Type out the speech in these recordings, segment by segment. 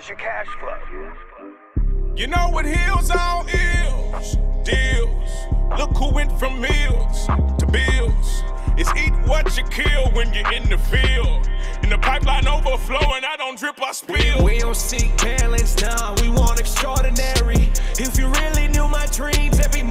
is your cash flow. You know what heals all ills? Deals. Look who went from meals to bills. It's eat what you kill when you're in the field. In the pipeline overflowing, I don't drip, I spill. We don't seek talents, nah, we want extraordinary. If you really knew my dreams, it'd be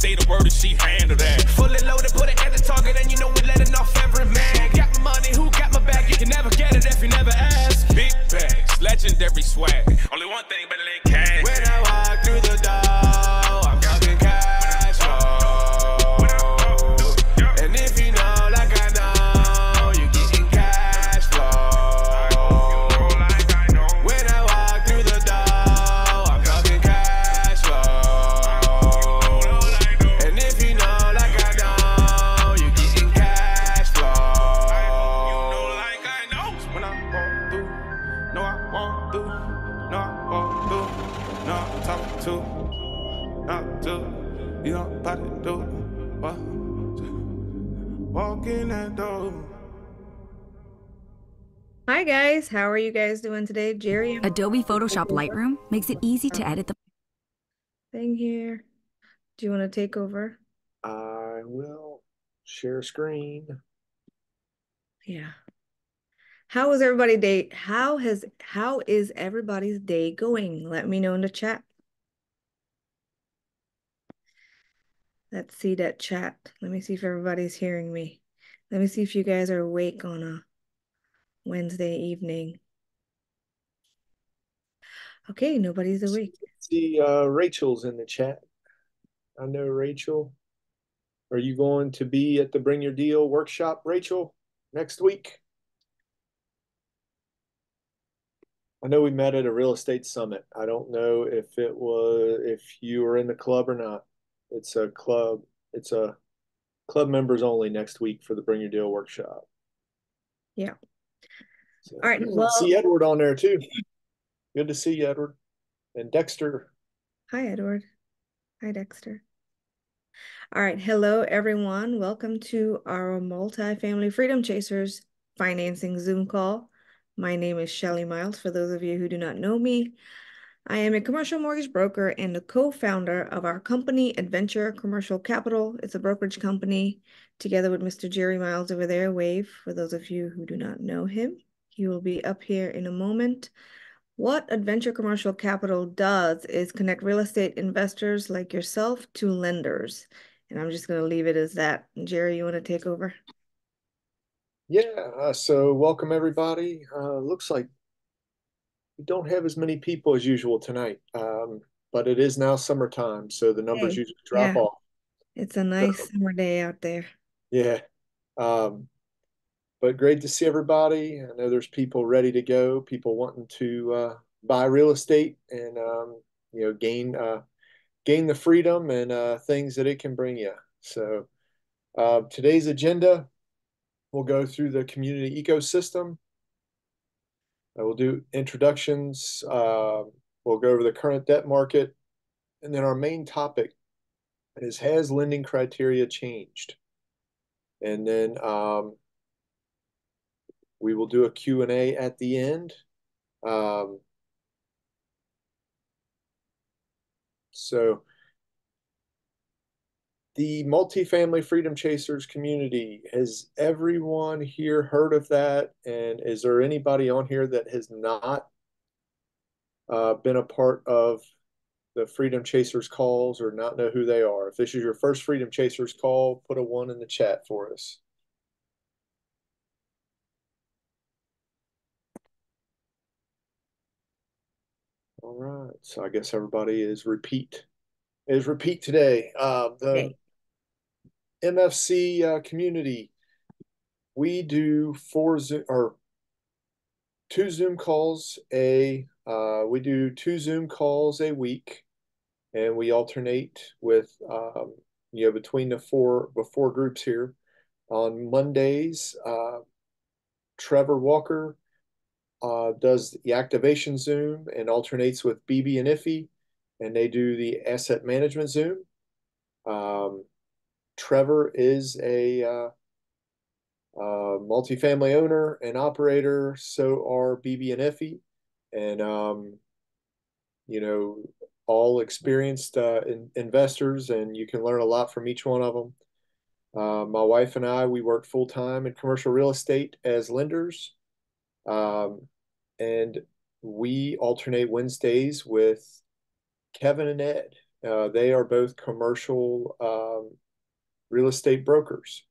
Say the word and she handle that. Fully loaded, put it at the target, and you know we letting off every man. Got my money, who got my bag? You can never get it if you never ask. Big bags, legendary swag. Only one thing better than cash. How are you guys doing today? Jerry Adobe Photoshop Lightroom makes it easy to edit the thing here. Do you want to take over? I will share screen. Yeah. How was everybody day? How has how is everybody's day going? Let me know in the chat. Let's see that chat. Let me see if everybody's hearing me. Let me see if you guys are awake on a Wednesday evening. Okay, nobody's awake. See, uh, Rachel's in the chat. I know Rachel. Are you going to be at the Bring Your Deal workshop, Rachel, next week? I know we met at a real estate summit. I don't know if it was if you were in the club or not. It's a club. It's a club members only next week for the Bring Your Deal workshop. Yeah. So, All right, well- see Edward on there too. Good to see you, Edward. And Dexter. Hi, Edward. Hi, Dexter. All right. Hello, everyone. Welcome to our Multifamily Freedom Chasers financing Zoom call. My name is Shelly Miles. For those of you who do not know me, I am a commercial mortgage broker and the co-founder of our company, Adventure Commercial Capital. It's a brokerage company together with Mr. Jerry Miles over there, Wave. For those of you who do not know him, he will be up here in a moment. What Adventure Commercial Capital does is connect real estate investors like yourself to lenders. And I'm just going to leave it as that. Jerry, you want to take over? Yeah, uh, so welcome everybody. Uh, looks like we don't have as many people as usual tonight, um, but it is now summertime, so the numbers Hey, usually drop yeah. off. It's a nice summer day out there. Yeah. Um, but great to see everybody. I know there's people ready to go, people wanting to uh, buy real estate and um, you know gain uh, gain the freedom and uh, things that it can bring you. So uh, today's agenda, we'll go through the community ecosystem. Uh, we'll do introductions. Uh, we'll go over the current debt market, and then our main topic is has lending criteria changed? And then um, we will do a Q&A at the end. Um, so the multifamily freedom chasers community, has everyone here heard of that? And is there anybody on here that has not uh, been a part of the freedom chasers calls or not know who they are? If this is your first freedom chasers call, put a one in the chat for us. All right, so I guess everybody is repeat is repeat today. Uh, the Okay. MFC uh, community, we do four Zoom or two Zoom calls a uh, we do two Zoom calls a week, and we alternate with um, you know between the four the four groups here. On Mondays, uh, Trevor Walker uh, does the activation Zoom and alternates with BB and Iffy, and they do the asset management Zoom. Um, Trevor is a uh, uh, multifamily owner and operator. So are BB and Effie, and um, you know, all experienced uh, in, investors, and you can learn a lot from each one of them. Uh, my wife and I, we work full time in commercial real estate as lenders, um, and we alternate Wednesdays with Kevin and Ed. Uh, they are both commercial um, real estate brokers,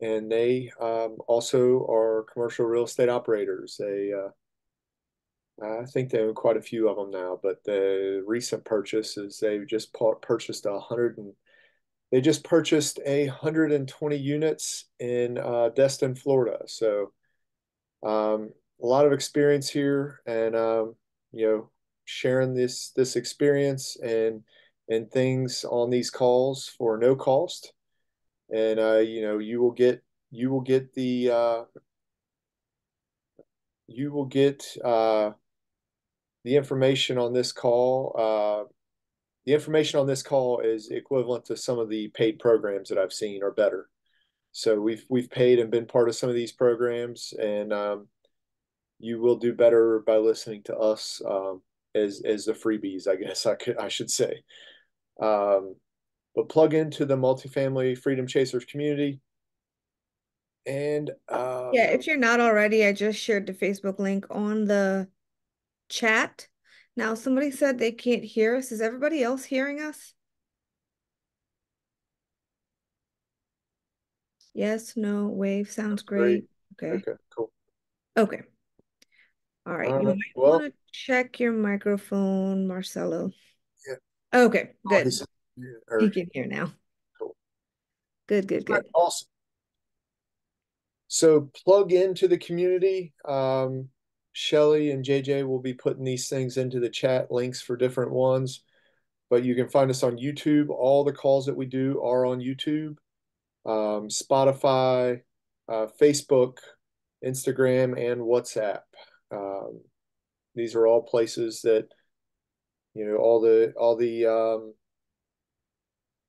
and they um, also are commercial real estate operators. They, uh, I think they own quite a few of them now, but the recent purchase is they just purchased a hundred and they just purchased a hundred and twenty units in uh, Destin, Florida. So um, a lot of experience here, and um, you know, sharing this this experience and and things on these calls for no cost and uh, you know you will get you will get the uh, you will get uh, the information on this call. Uh, the information on this call is equivalent to some of the paid programs that I've seen or better. So we've we've paid and been part of some of these programs, and um, you will do better by listening to us um, as as the freebies. I guess I could I should say. Um, but plug into the multifamily freedom chasers community. And uh, yeah if you're not already i just shared the facebook link on the chat. Now somebody said they can't hear us. Is everybody else hearing us? Yes no wave sounds great. great, okay. Okay cool. Okay. All right. Uh, you might well, want to check your microphone marcelo. Yeah. Okay good. Oh, or, you can hear now. Cool. Good, good, good. Awesome. So plug into the community. Um, Shelly and JJ will be putting these things into the chat links for different ones. But you can find us on YouTube. All the calls that we do are on YouTube, um, Spotify, uh, Facebook, Instagram, and WhatsApp. Um, these are all places that you know all the all the um,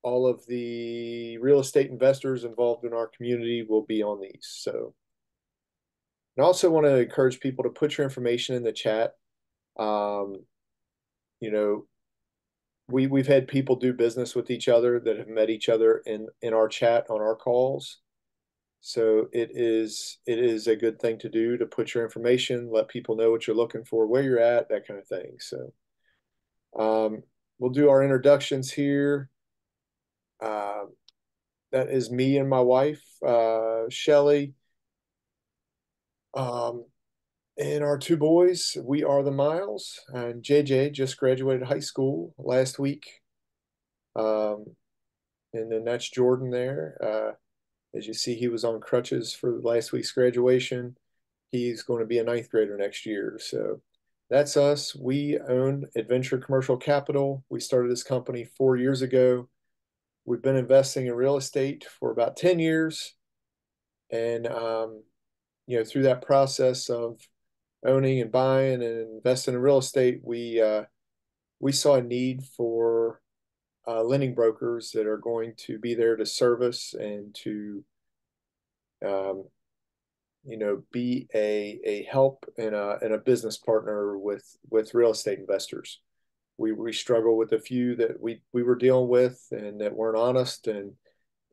all of the real estate investors involved in our community will be on these. So, I also want to encourage people to put your information in the chat. Um, you know, we we've had people do business with each other that have met each other in in our chat on our calls. So it is it is a good thing to do to put your information, let people know what you're looking for, where you're at, that kind of thing. So um, we'll do our introductions here. Uh, that is me and my wife, uh, Shelly, um, and our two boys. We are the Miles, and JJ just graduated high school last week. Um, and then that's Jordan there. Uh, as you see, he was on crutches for last week's graduation. He's going to be a ninth grader next year. So that's us. We own Adventure Commercial Capital. We started this company four years ago. We've been investing in real estate for about 10 years. And, um, you know, through that process of owning and buying and investing in real estate, we, uh, we saw a need for uh, lending brokers that are going to be there to service and to, um, you know, be a, a help and a, and a business partner with, with real estate investors we we struggle with a few that we we were dealing with and that weren't honest and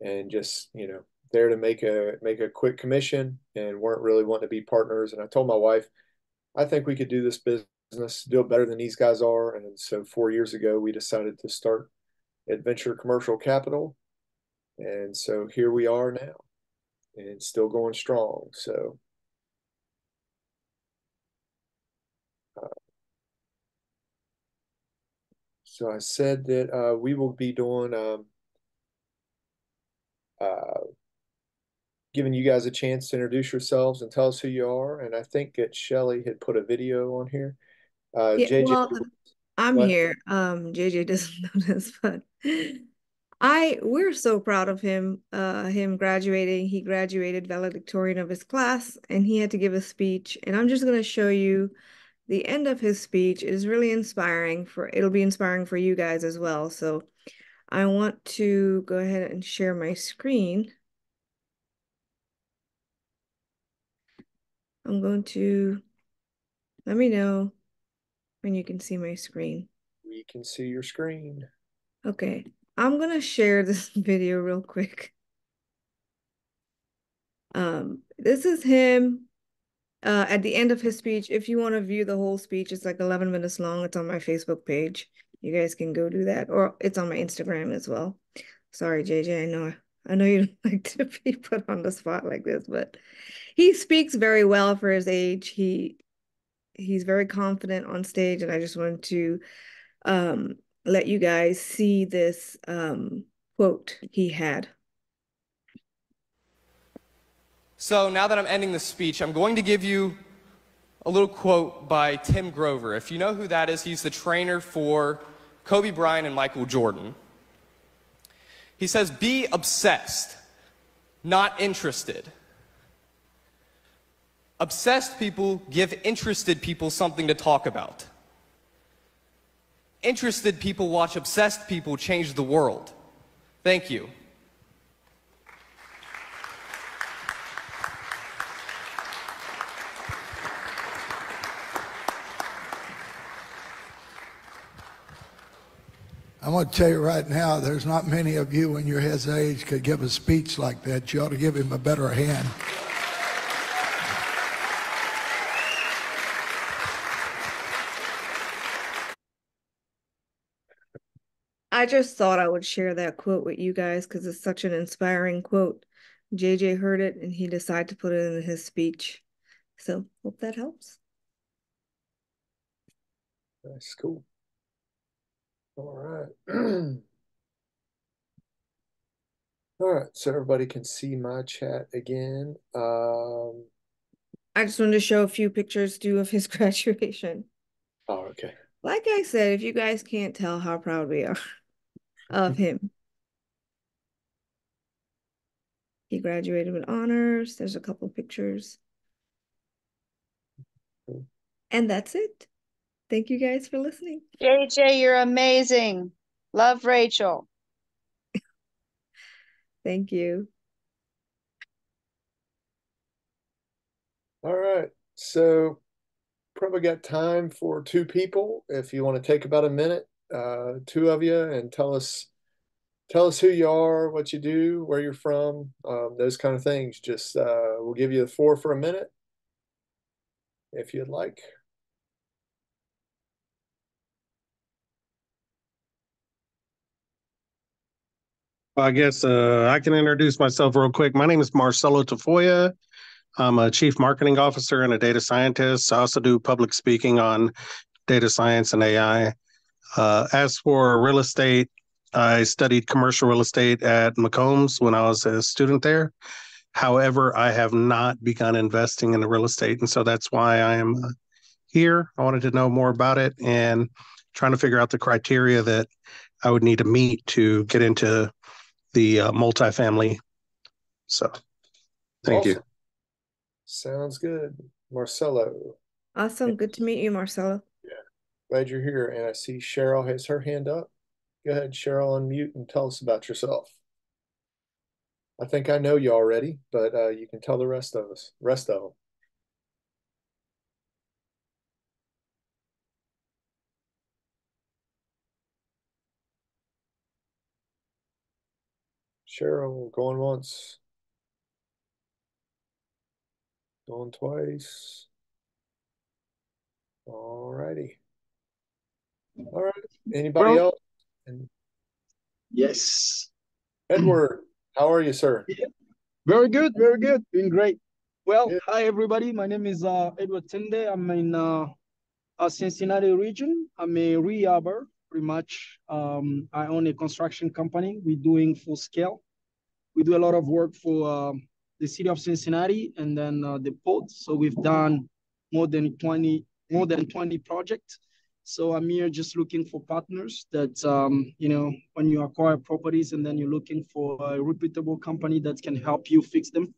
and just you know there to make a make a quick commission and weren't really wanting to be partners. And I told my wife I think we could do this business do it better than these guys are. And so 4 years ago we decided to start Adventure Commercial Capital. And so here we are now and still going strong. So So I said that uh, we will be doing um, uh, giving you guys a chance to introduce yourselves and tell us who you are. And I think that Shelly had put a video on here. Uh, yeah, JJ, well, I'm what? here. Um, JJ doesn't know this, but I we're so proud of him. Uh, him graduating. He graduated valedictorian of his class, and he had to give a speech. And I'm just gonna show you the end of his speech is really inspiring for it'll be inspiring for you guys as well so I want to go ahead and share my screen. I'm going to let me know when you can see my screen. We can see your screen. Okay, I'm gonna share this video real quick. Um, this is him uh, at the end of his speech. If you want to view the whole speech, it's like 11 minutes long. It's on my Facebook page. You guys can go do that, or it's on my Instagram as well. Sorry, JJ. I know I know you don't like to be put on the spot like this, but he speaks very well for his age. He he's very confident on stage, and I just wanted to um, let you guys see this um, quote he had. So now that I'm ending the speech, I'm going to give you a little quote by Tim Grover. If you know who that is, he's the trainer for Kobe Bryant and Michael Jordan. He says, Be obsessed, not interested. Obsessed people give interested people something to talk about. Interested people watch obsessed people change the world. Thank you. I'm going to tell you right now, there's not many of you when you're his age could give a speech like that. You ought to give him a better hand. I just thought I would share that quote with you guys because it's such an inspiring quote. JJ heard it and he decided to put it in his speech. So hope that helps. That's cool. All right. All right, so everybody can see my chat again. Um, I just wanted to show a few pictures too of his graduation. oh, okay. Like I said, if you guys can't tell how proud we are of him. He graduated with honors. There's a couple pictures. And that's it. Thank you guys for listening. JJ, you're amazing. Love Rachel. Thank you. All right. So probably got time for two people. If you want to take about a minute, uh, two of you, and tell us tell us who you are, what you do, where you're from, um, those kind of things. Just uh, we'll give you the floor for a minute if you'd like. I guess uh, I can introduce myself real quick. My name is Marcelo Tafoya. I'm a chief marketing officer and a data scientist. I also do public speaking on data science and AI. Uh, as for real estate, I studied commercial real estate at McCombs when I was a student there. However, I have not begun investing in the real estate. And so that's why I am uh, here. I wanted to know more about it and trying to figure out the criteria that I would need to meet to get into the uh, multifamily. So thank awesome. you. Sounds good. Marcelo. Awesome. Good to meet you, Marcelo. Yeah. Glad you're here. And I see Cheryl has her hand up. Go ahead, Cheryl, unmute and tell us about yourself. I think I know you already, but uh, you can tell the rest of us, rest of them. Cheryl, going once. Going twice. All righty. All right. Anybody Well- else? And Yes. Edward, how are you, sir? Very good, very good. Doing great. Well, Yeah. hi everybody. My name is uh, Edward Tende. I'm in uh, uh, Cincinnati region. I'm a rehabber, pretty much. Um, I own a construction company. We're doing full scale. We do a lot of work for um, the city of Cincinnati and then uh, the port. So we've done more than 20, more than 20 projects. So I'm here just looking for partners that, um, you know, when you acquire properties and then you're looking for a reputable company that can help you fix them.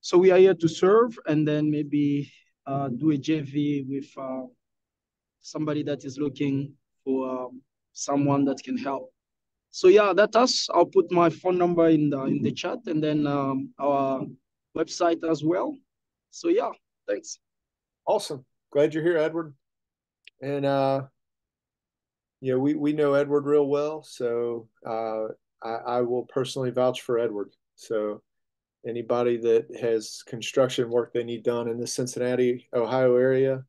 So we are here to serve and then maybe uh, do a JV with uh, somebody that is looking for um, someone that can help. So yeah, that's us. I'll put my phone number in the in the chat and then um, our website as well. So yeah, thanks. Awesome. Glad you're here, Edward. And uh, know, we we know Edward real well, so uh, I, I will personally vouch for Edward. So anybody that has construction work they need done in the Cincinnati, Ohio area,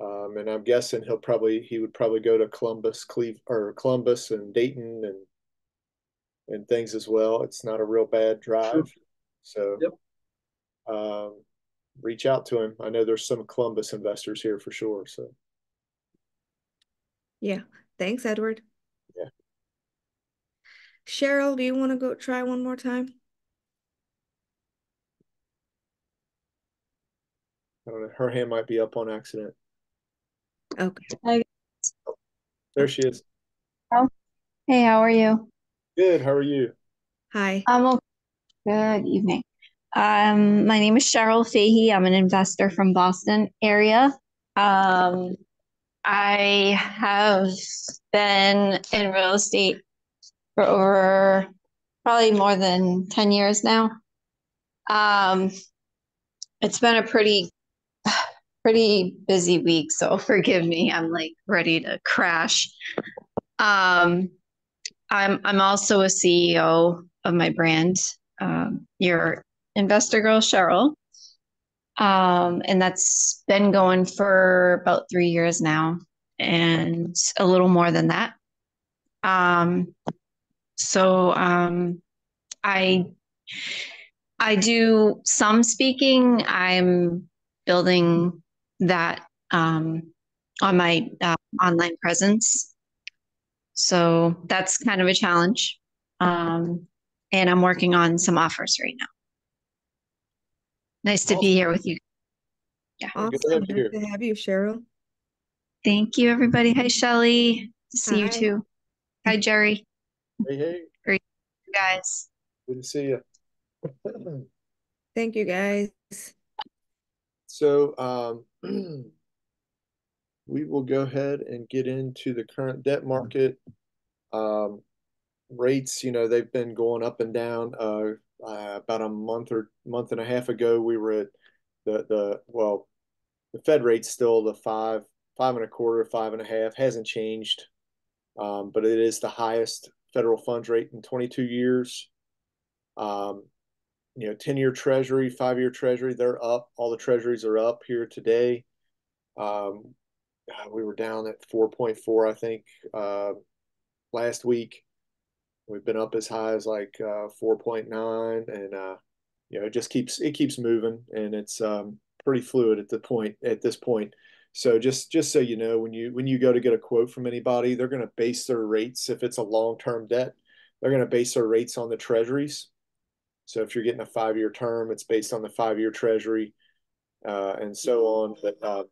um, and I'm guessing he'll probably he would probably go to Columbus, Cleve or Columbus and Dayton and and things as well. It's not a real bad drive. So Yep. um, reach out to him. I know there's some Columbus investors here for sure. So Yeah. Thanks, Edward. Yeah. Cheryl, do you want to go try one more time? I don't know. Her hand might be up on accident. Okay. There she is. Oh, Hey, how are you? Good. How are you? Hi. I'm okay. Good evening. Um, my name is Cheryl Fahey. I'm an investor from Boston area. Um, I have been in real estate for over probably more than 10 years now. Um, it's been a pretty pretty busy week, so forgive me. I'm like ready to crash. Um, I'm I'm also a CEO of my brand, um, your investor girl Cheryl. Um, and that's been going for about three years now, and a little more than that. Um, so um, I I do some speaking. I'm building that um, on my uh, online presence. So that's kind of a challenge. Um, and I'm working on some offers right now. Nice to be here with you. Yeah. Good to have Awesome. you. Nice to have you, Cheryl. Thank you, everybody. Hi, Shelly. To see you too. Hi, Jerry. Hey, hey. Great, you guys. Good to see you. Thank you, guys. So um, we will go ahead and get into the current debt market. Um, rates, you know, they've been going up and down. Uh, uh, about a month or month and a half ago, we were at the the well, the Fed rate's still the five five and a quarter, five and a half, hasn't changed, um, but it is the highest federal funds rate in 22 years. Um, you know, 10 year treasury, five year treasury, they're up. All the treasuries are up here today. Um, we were down at 4.4, I think, uh, last week. We've been up as high as like uh, 4.9, and uh, you know, it just keeps it keeps moving, and it's um, pretty fluid at the point at this point. So just just so you know, when you when you go to get a quote from anybody, they're going to base their rates if it's a long term debt. They're going to base their rates on the treasuries. So if you're getting a five year term, it's based on the five year treasury, uh, and so on. But uh,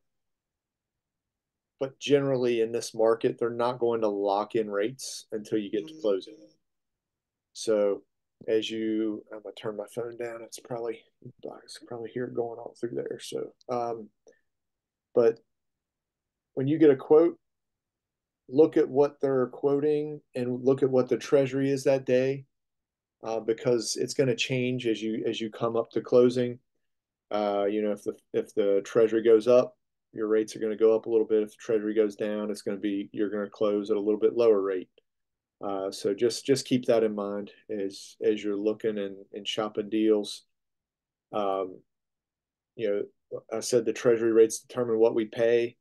but generally in this market, they're not going to lock in rates until you get to closing. So as you, I'm gonna turn my phone down. It's probably I can probably hear it going all through there. So, um, but when you get a quote, look at what they're quoting and look at what the treasury is that day, uh, because it's going to change as you as you come up to closing. Uh, you know, if the if the treasury goes up, your rates are going to go up a little bit. If the treasury goes down, it's going to be you're going to close at a little bit lower rate. Uh, so just just keep that in mind as as you're looking and, and shopping deals. Um, you know, I said the treasury rates determine what we pay.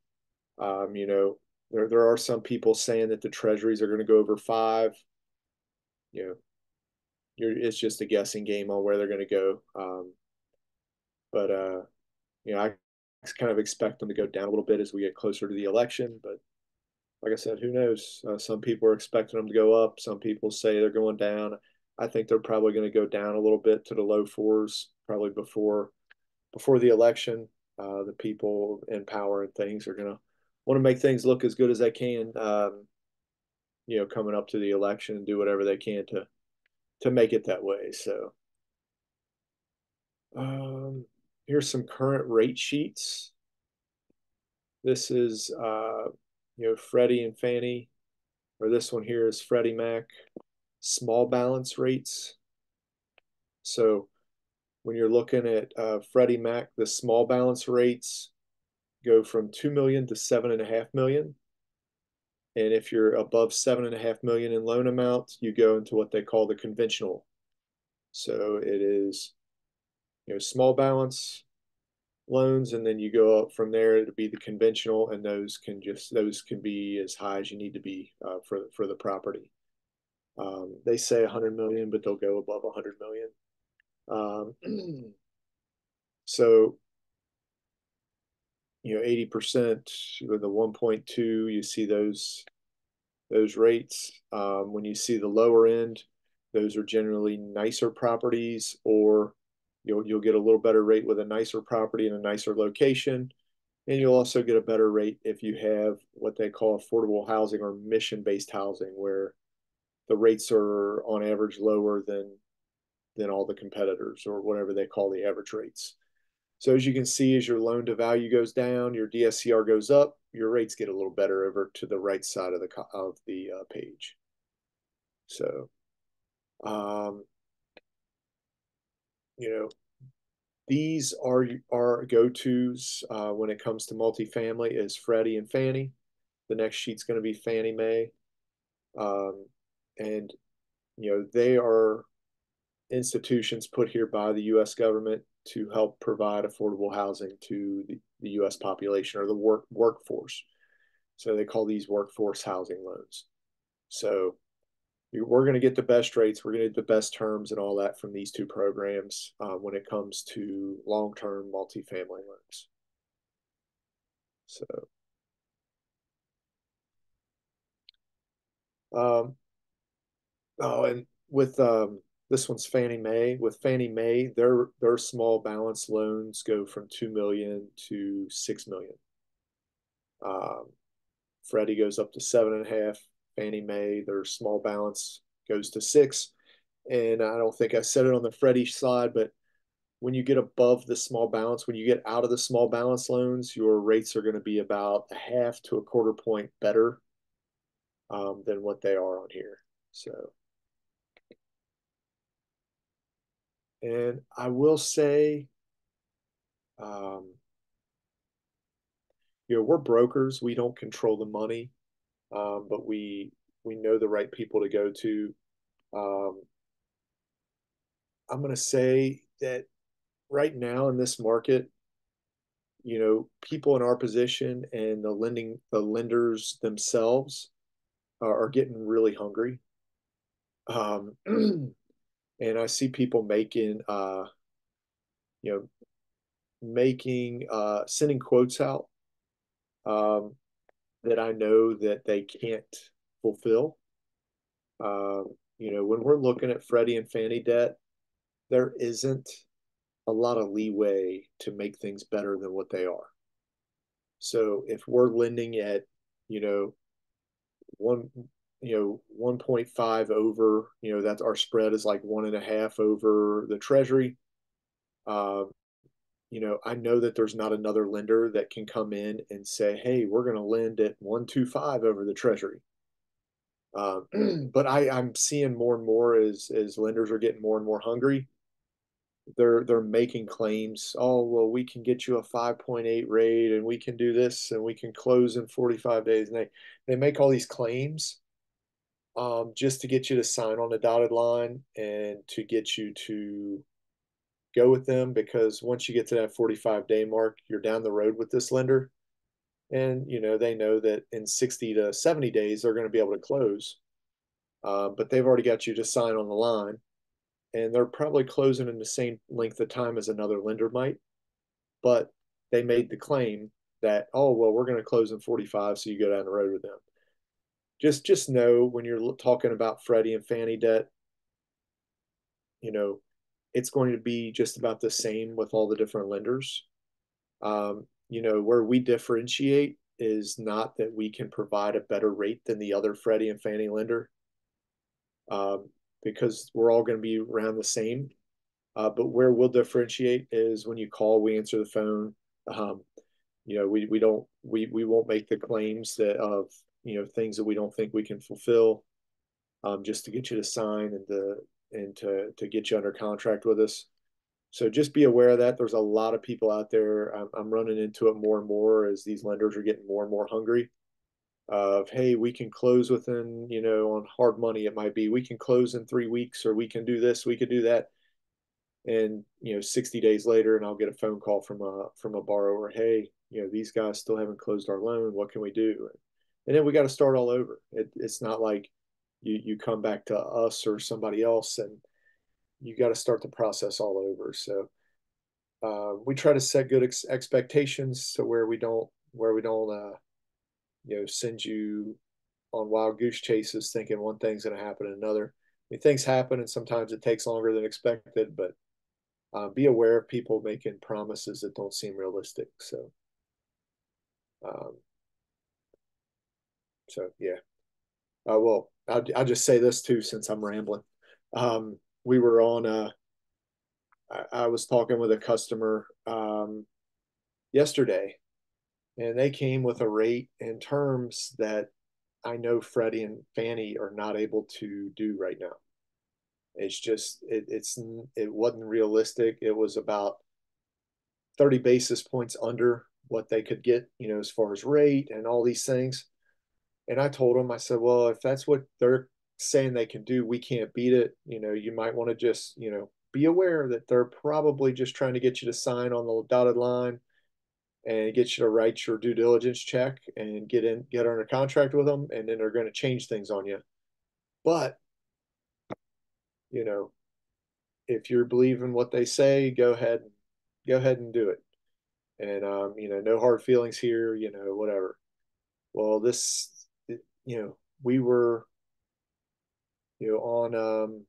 Um, you know, there there are some people saying that the treasuries are going to go over five. You know, you're, it's just a guessing game on where they're going to go. Um, but uh, you know, I kind of expect them to go down a little bit as we get closer to the election. But like I said, who knows? Uh, some people are expecting them to go up. Some people say they're going down. I think they're probably going to go down a little bit to the low fours, probably before before the election. Uh, the people in power and things are going to want to make things look as good as they can. Um, you know, coming up to the election and do whatever they can to to make it that way. So, um, here's some current rate sheets. This is uh, you know Freddie and Fannie or this one here is Freddie Mac small balance rates. So when you're looking at uh, Freddie Mac, the small balance rates go from 2 million to seven and a half million. And if you're above seven and a half million in loan amount, you go into what they call the conventional. So it is, you know, small balance loans, and then you go up from there to be the conventional, and those can just those can be as high as you need to be uh, for for the property. Um, they say 100 million, but they'll go above 100 million. Um, so you know, 80% with the 1.2, you see those those rates. Um, when you see the lower end, those are generally nicer properties, or you'll you'll get a little better rate with a nicer property in a nicer location. And you'll also get a better rate if you have what they call affordable housing or mission based housing, where the rates are on average lower than than all the competitors or whatever they call the average rates. So as you can see, as your loan to value goes down, your DSCR goes up, your rates get a little better over to the right side of the of the uh, page. So, um, you know, these are our go-tos uh, when it comes to multifamily is Freddie and Fannie. The next sheet's going to be Fannie Mae, um, and you know they are institutions put here by the U.S. government to help provide affordable housing to the, the U.S. population or the work workforce. So they call these workforce housing loans. So we're going to get the best rates, we're going to get the best terms and all that from these two programs uh, when it comes to long-term multifamily loans. So, um, oh, and with um, this one's Fannie Mae. With Fannie Mae, their their small balance loans go from two million to six million. Um, Freddie goes up to seven and a half. Fannie Mae, their small balance goes to six. And I don't think I said it on the Freddie slide, but when you get above the small balance, when you get out of the small balance loans, your rates are going to be about a half to a quarter point better um, than what they are on here. So And I will say, um, you know, we're brokers. We don't control the money, um, but we we know the right people to go to. Um, I'm going to say that right now in this market, you know, people in our position and the lending the lenders themselves are, are getting really hungry. Um, and I see people making, uh, you know, making, uh, sending quotes out um, that I know that they can't fulfill. Uh, you know, when we're looking at Freddie and Fannie debt, there isn't a lot of leeway to make things better than what they are. So if we're lending at, you know, one you know 1.5 over you know that's our spread is like one and a half over the treasury. Uh, you know i know that there's not another lender that can come in and say hey we're going to lend at 125 over the treasury. Uh, but I, i'm seeing more and more as as lenders are getting more and more hungry. They're they're making claims oh well we can get you a 5.8 rate and we can do this and we can close in 45 days. And they they make all these claims um, just to get you to sign on the dotted line and to get you to go with them because once you get to that 45 day mark, you're down the road with this lender. And, you know, they know that in 60 to 70 days, they're going to be able to close. Uh, but they've already got you to sign on the line. And they're probably closing in the same length of time as another lender might. But they made the claim that, oh, well, we're going to close in 45, so you go down the road with them just just know when you're talking about Freddie and Fannie debt, you know, it's going to be just about the same with all the different lenders. Um, you know, where we differentiate is not that we can provide a better rate than the other Freddie and Fannie lender, um, because we're all going to be around the same. Uh, but where we'll differentiate is when you call, we answer the phone. Um, you know, we we don't we we won't make the claims that of you know things that we don't think we can fulfill, um, just to get you to sign and to and to to get you under contract with us. So just be aware of that. There's a lot of people out there. I'm, I'm running into it more and more as these lenders are getting more and more hungry. Of hey, we can close within you know on hard money it might be we can close in three weeks or we can do this we can do that and you know 60 days later and i'll get a phone call from a from a borrower hey you know these guys still haven't closed our loan what can we do and then we got to start all over. It, it's not like you you come back to us or somebody else and you got to start the process all over. So uh, we try to set good ex- expectations so where we don't where we don't uh, you know send you on wild goose chases thinking one thing's going to happen and another. I mean, things happen and sometimes it takes longer than expected but uh, be aware of people making promises that don't seem realistic. So, um, so yeah. Uh, well, I'll, I'll just say this too, since I'm rambling. Um, we were on, uh, I, I was talking with a customer, um, yesterday and they came with a rate and terms that I know Freddie and Fannie are not able to do right now. It's just it, it's it wasn't realistic. It was about 30 basis points under what they could get, you know, as far as rate and all these things. And I told them, I said, well, if that's what they're saying they can do, we can't beat it. You know, you might want to just, you know, be aware that they're probably just trying to get you to sign on the dotted line and get you to write your due diligence check and get in get under contract with them and then they're going to change things on you but you know, if you're believing what they say, go ahead, go ahead and do it. And, um, you know, no hard feelings here, you know, whatever. Well, this, you know, we were, you know, on, um,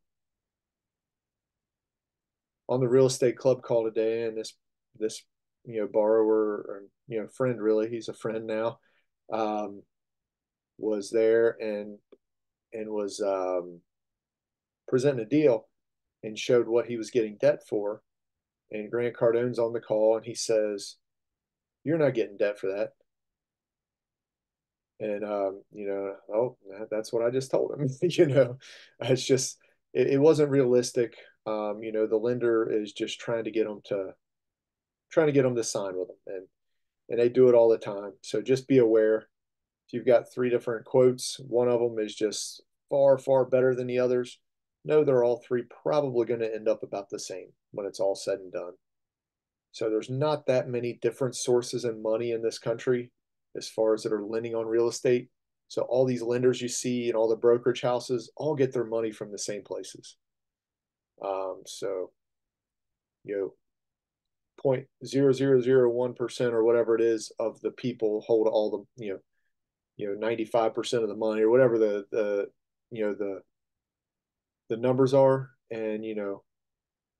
on the real estate club call today and this, this, you know, borrower or, you know, friend really, he's a friend now, um, was there and, and was, um, presenting a deal and showed what he was getting debt for. And Grant Cardone's on the call and he says, You're not getting debt for that. And, um, you know, oh, that's what I just told him. you know, it's just, it, it wasn't realistic. Um, you know, the lender is just trying to get them to, trying to get them to sign with them. And, and they do it all the time. So just be aware. If you've got three different quotes, one of them is just far, far better than the others no, they're all three probably going to end up about the same when it's all said and done. So there's not that many different sources and money in this country as far as that are lending on real estate. So all these lenders you see and all the brokerage houses all get their money from the same places. Um, so, you know, point zero zero zero one percent or whatever it is of the people hold all the you know, you know ninety five percent of the money or whatever the the you know the the numbers are, and you know,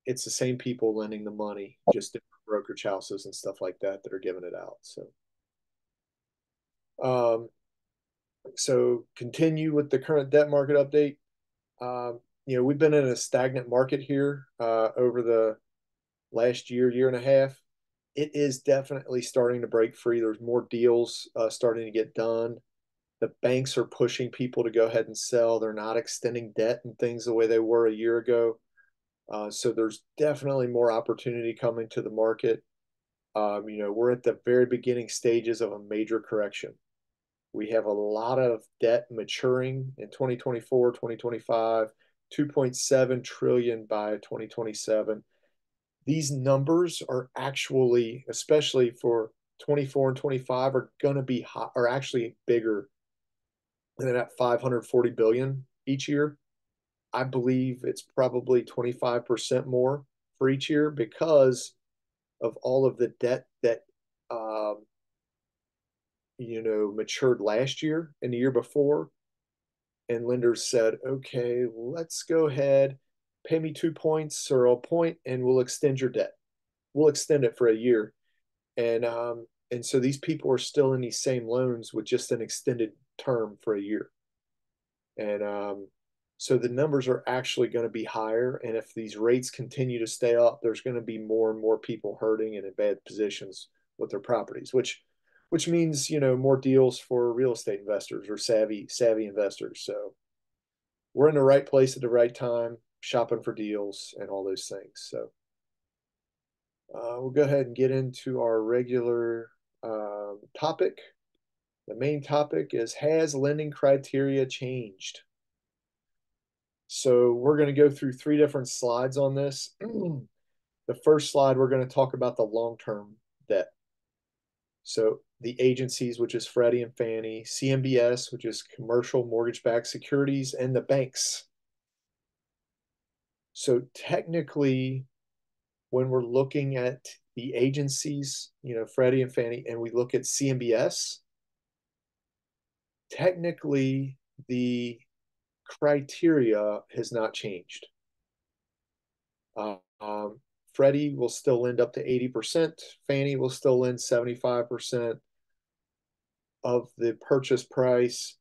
it's the same people lending the money, just different brokerage houses and stuff like that that are giving it out. So, um, so continue with the current debt market update. Um, you know, we've been in a stagnant market here uh, over the last year, year and a half. It is definitely starting to break free. There's more deals uh, starting to get done the banks are pushing people to go ahead and sell. They're not extending debt and things the way they were a year ago. Uh, so there's definitely more opportunity coming to the market. Um, you know, we're at the very beginning stages of a major correction. We have a lot of debt maturing in 2024, 2025, 2.7 trillion by 2027. These numbers are actually, especially for 24 and 25, are going to be hot, are actually bigger than at 540 billion each year i believe it's probably 25% more for each year because of all of the debt that um, you know matured last year and the year before and lenders said okay let's go ahead pay me two points or a point and we'll extend your debt we'll extend it for a year and um, and so these people are still in these same loans with just an extended term for a year. And um, so the numbers are actually going to be higher. And if these rates continue to stay up, there's going to be more and more people hurting and in bad positions with their properties, which which means you know more deals for real estate investors or savvy savvy investors. So we're in the right place at the right time, shopping for deals and all those things. So uh, we'll go ahead and get into our regular um, topic. The main topic is Has lending criteria changed? So we're going to go through three different slides on this. the first slide, we're going to talk about the long term debt. So the agencies, which is Freddie and Fannie, CMBS, which is commercial mortgage backed securities, and the banks. So technically, when we're looking at the agencies, you know, Freddie and Fannie, and we look at CMBS, technically the criteria has not changed. Uh, um, Freddie will still lend up to 80%. Fannie will still lend 75% of the purchase price.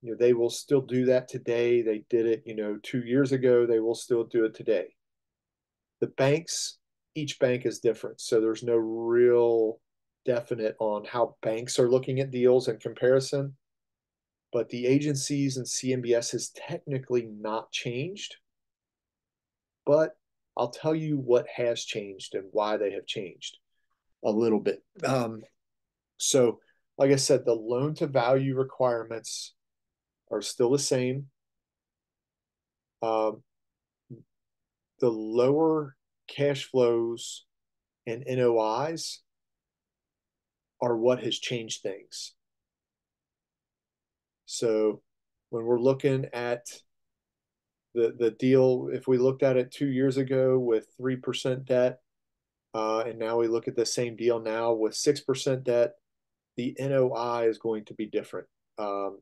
You know, they will still do that today. They did it, you know, two years ago. They will still do it today. The banks, each bank is different. So there's no real definite on how banks are looking at deals in comparison. But the agencies and CMBS has technically not changed. But I'll tell you what has changed and why they have changed a little bit. Um, so, like I said, the loan to value requirements are still the same. Um, the lower cash flows and NOIs are what has changed things. So, when we're looking at the the deal if we looked at it two years ago with three percent debt, uh, and now we look at the same deal now with six percent debt, the NOI is going to be different. Um,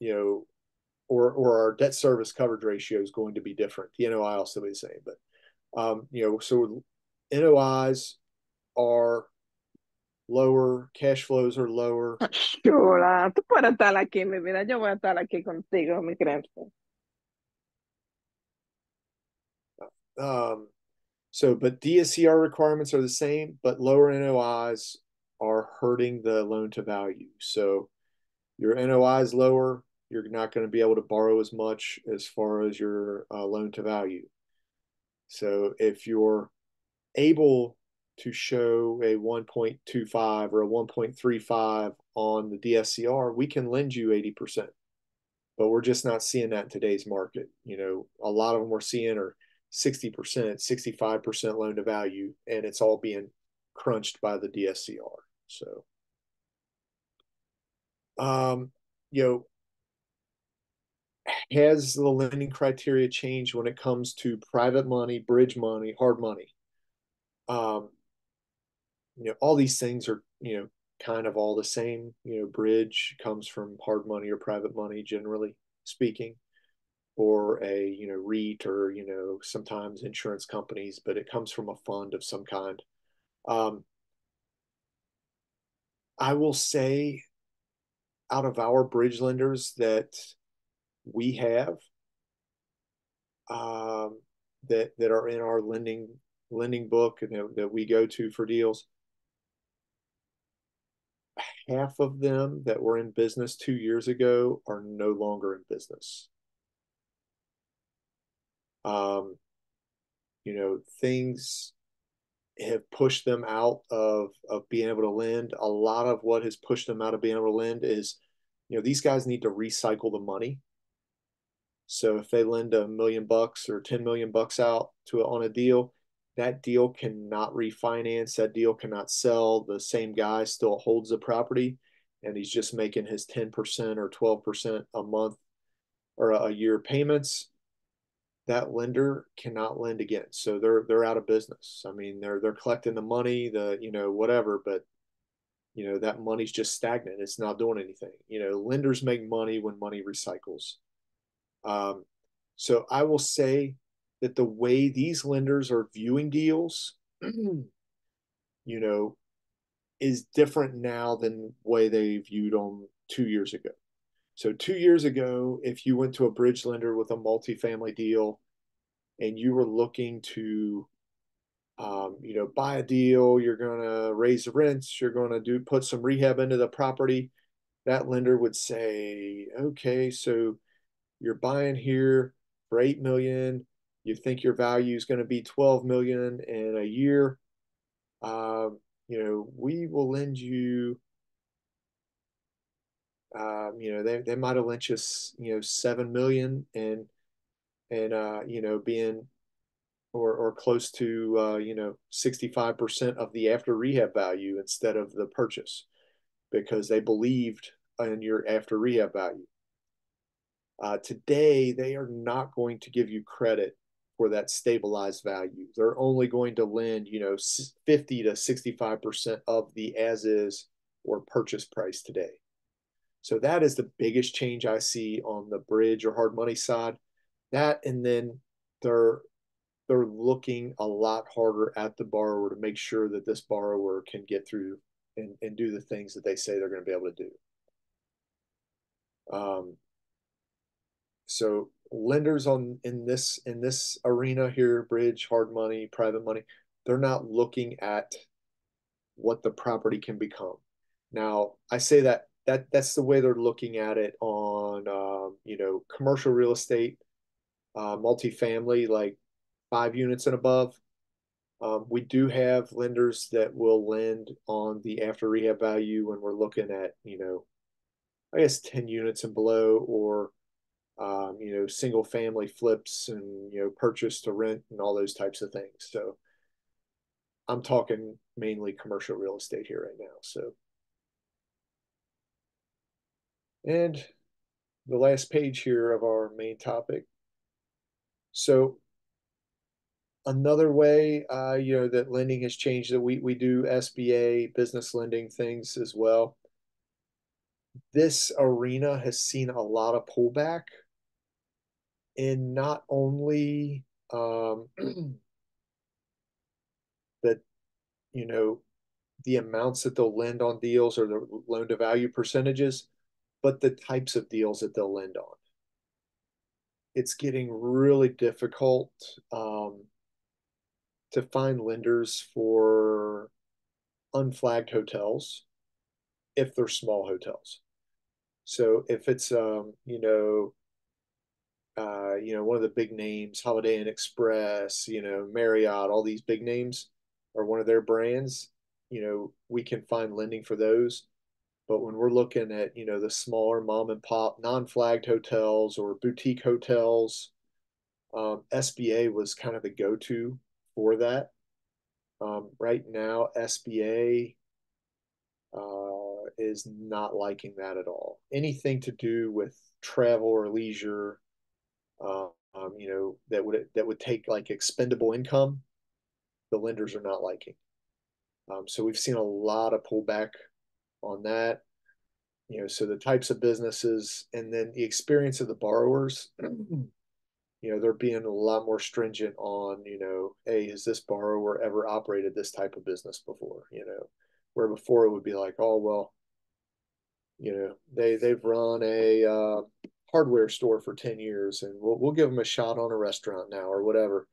you know, or or our debt service coverage ratio is going to be different. The NOI will still be the same, but um, you know, so NOIs are lower, cash flows are lower. Chula, tú puedes estar aquí, mi vida. Yo voy a estar aquí contigo, mi creencia. Um, so, but DSCR requirements are the same, but lower NOIs are hurting the loan to value. So, your NOI is lower, you're not going to be able to borrow as much as far as your uh, loan to value. So, if you're able to show a 1.25 or a 1.35 on the DSCR, we can lend you 80%. But we're just not seeing that in today's market. You know, a lot of them we're seeing are 60%, 65% loan to value, and it's all being crunched by the DSCR. So, um, you know, has the lending criteria changed when it comes to private money, bridge money, hard money? Um, you know, all these things are, you know, kind of all the same. You know, bridge comes from hard money or private money, generally speaking or a you know REIT or you know sometimes insurance companies, but it comes from a fund of some kind. Um, I will say, out of our bridge lenders that we have, um, that that are in our lending lending book and that, that we go to for deals, half of them that were in business two years ago are no longer in business um, you know things have pushed them out of of being able to lend. A lot of what has pushed them out of being able to lend is you know these guys need to recycle the money. So if they lend a million bucks or 10 million bucks out to on a deal that deal cannot refinance that deal cannot sell. The same guy still holds the property and he's just making his 10% or 12% a month or a year payments that lender cannot lend again. So they're they're out of business. I mean, they're they're collecting the money, the you know whatever, but you know that money's just stagnant. It's not doing anything. You know, lenders make money when money recycles. Um, so I will say that the way these lenders are viewing deals, you know, is different now than way they viewed them two years ago. So two years ago, if you went to a bridge lender with a multifamily deal and you were looking to um, you know, buy a deal, you're going to raise the rents, you're going to do put some rehab into the property. That lender would say, okay, so you're buying here for eight million. You think your value is going to be 12 million in a year. Um, you know, we will lend you um, you know, they, they might have lent us, you know, seven million and and uh, you know, being or or close to uh, you know 65% of the after rehab value instead of the purchase because they believed in your after rehab value. Uh, today, they are not going to give you credit for that stabilized value. They're only going to lend, you know, 50 to 65% of the as is or purchase price today. So that is the biggest change I see on the bridge or hard money side. That and then they're they're looking a lot harder at the borrower to make sure that this borrower can get through and, and do the things that they say they're going to be able to do. Um, so lenders on in this in this arena here, bridge, hard money, private money, they're not looking at what the property can become. Now, I say that that that's the way they're looking at it on um, you know commercial real estate, uh, multifamily, like five units and above. Um, we do have lenders that will lend on the after rehab value when we're looking at, you know, I guess 10 units and below or, um, you know, single family flips and, you know, purchase to rent and all those types of things. So I'm talking mainly commercial real estate here right now. So, and the last page here of our main topic. So another way, uh, you know, that lending has changed that we, we do SBA business lending things as well. This arena has seen a lot of pullback in not only um, that, you know, the amounts that they'll lend on deals or the loan to value percentages, but the types of deals that they'll lend on. It's getting really difficult um, to find lenders for unflagged hotels if they're small hotels. So if it's um, you know, uh, you know, one of the big names, Holiday Inn Express, you know, Marriott, all these big names are one of their brands, you know, we can find lending for those. But when we're looking at, you know, the smaller mom and pop non-flagged hotels or boutique hotels, um, SBA was kind of the go-to for that. Um, right now, SBA uh, is not liking that at all. Anything to do with travel or leisure, uh, um, you know, that would that would take like expendable income, the lenders are not liking. Um, so we've seen a lot of pullback on that. You know, so the types of businesses and then the experience of the borrowers you know they're being a lot more stringent on you know hey has this borrower ever operated this type of business before you know where before it would be like oh well you know they they've run a uh, hardware store for 10 years and we'll, we'll give them a shot on a restaurant now or whatever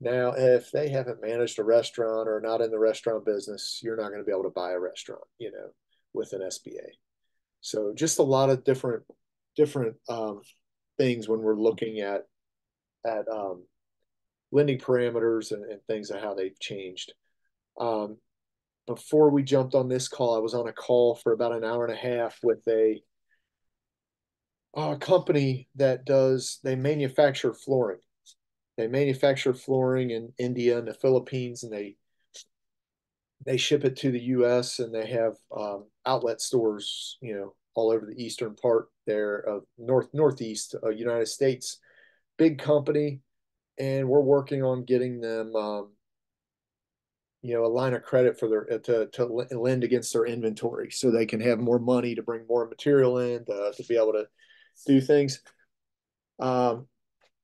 now if they haven't managed a restaurant or not in the restaurant business you're not going to be able to buy a restaurant you know with an sba so just a lot of different different um, things when we're looking at at um, lending parameters and, and, things and how they've changed. Um, before we jumped on this call, I was on a call for about an hour and a half with a, a company that does, they manufacture flooring. They manufacture flooring in India and the Philippines, and they they ship it to the U.S. and they have um, outlet stores, you know, all over the eastern part there of north northeast United States big company, and we're working on getting them, um, you know, a line of credit for their to to lend against their inventory, so they can have more money to bring more material in to, to be able to do things. Um,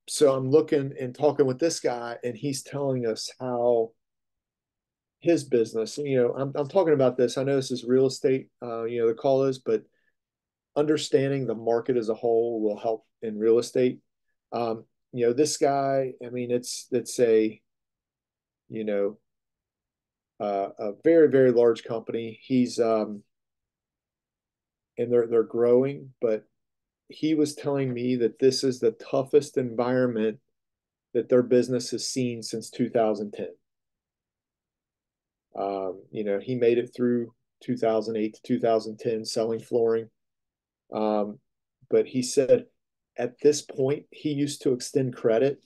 so I'm looking and talking with this guy, and he's telling us how his business. You know, I'm I'm talking about this. I know this is real estate. Uh, you know, the call is, but understanding the market as a whole will help in real estate um, you know, this guy, I mean, it's, it's a, you know, uh, a very very large company. He's um, and they're they're growing, but he was telling me that this is the toughest environment that their business has seen since 2010. Um, you know, he made it through 2008 to 2010 selling flooring. Um, but he said at this point, he used to extend credit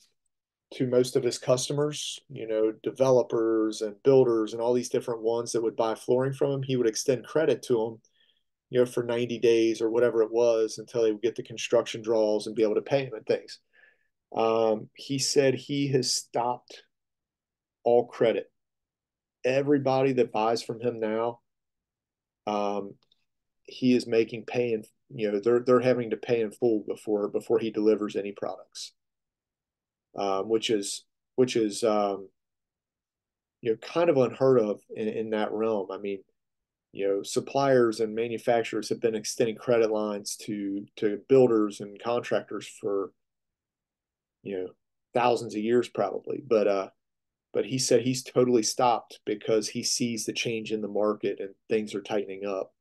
to most of his customers, you know, developers and builders and all these different ones that would buy flooring from him. He would extend credit to them, you know, for 90 days or whatever it was until they would get the construction draws and be able to pay him and things. Um, he said he has stopped all credit. Everybody that buys from him now, um, he is making pay in, you know, they're they're having to pay in full before before he delivers any products, um, which is which is um, you know kind of unheard of in, in that realm. I mean, you know, suppliers and manufacturers have been extending credit lines to to builders and contractors for you know thousands of years probably but uh but he said he's totally stopped because he sees the change in the market and things are tightening up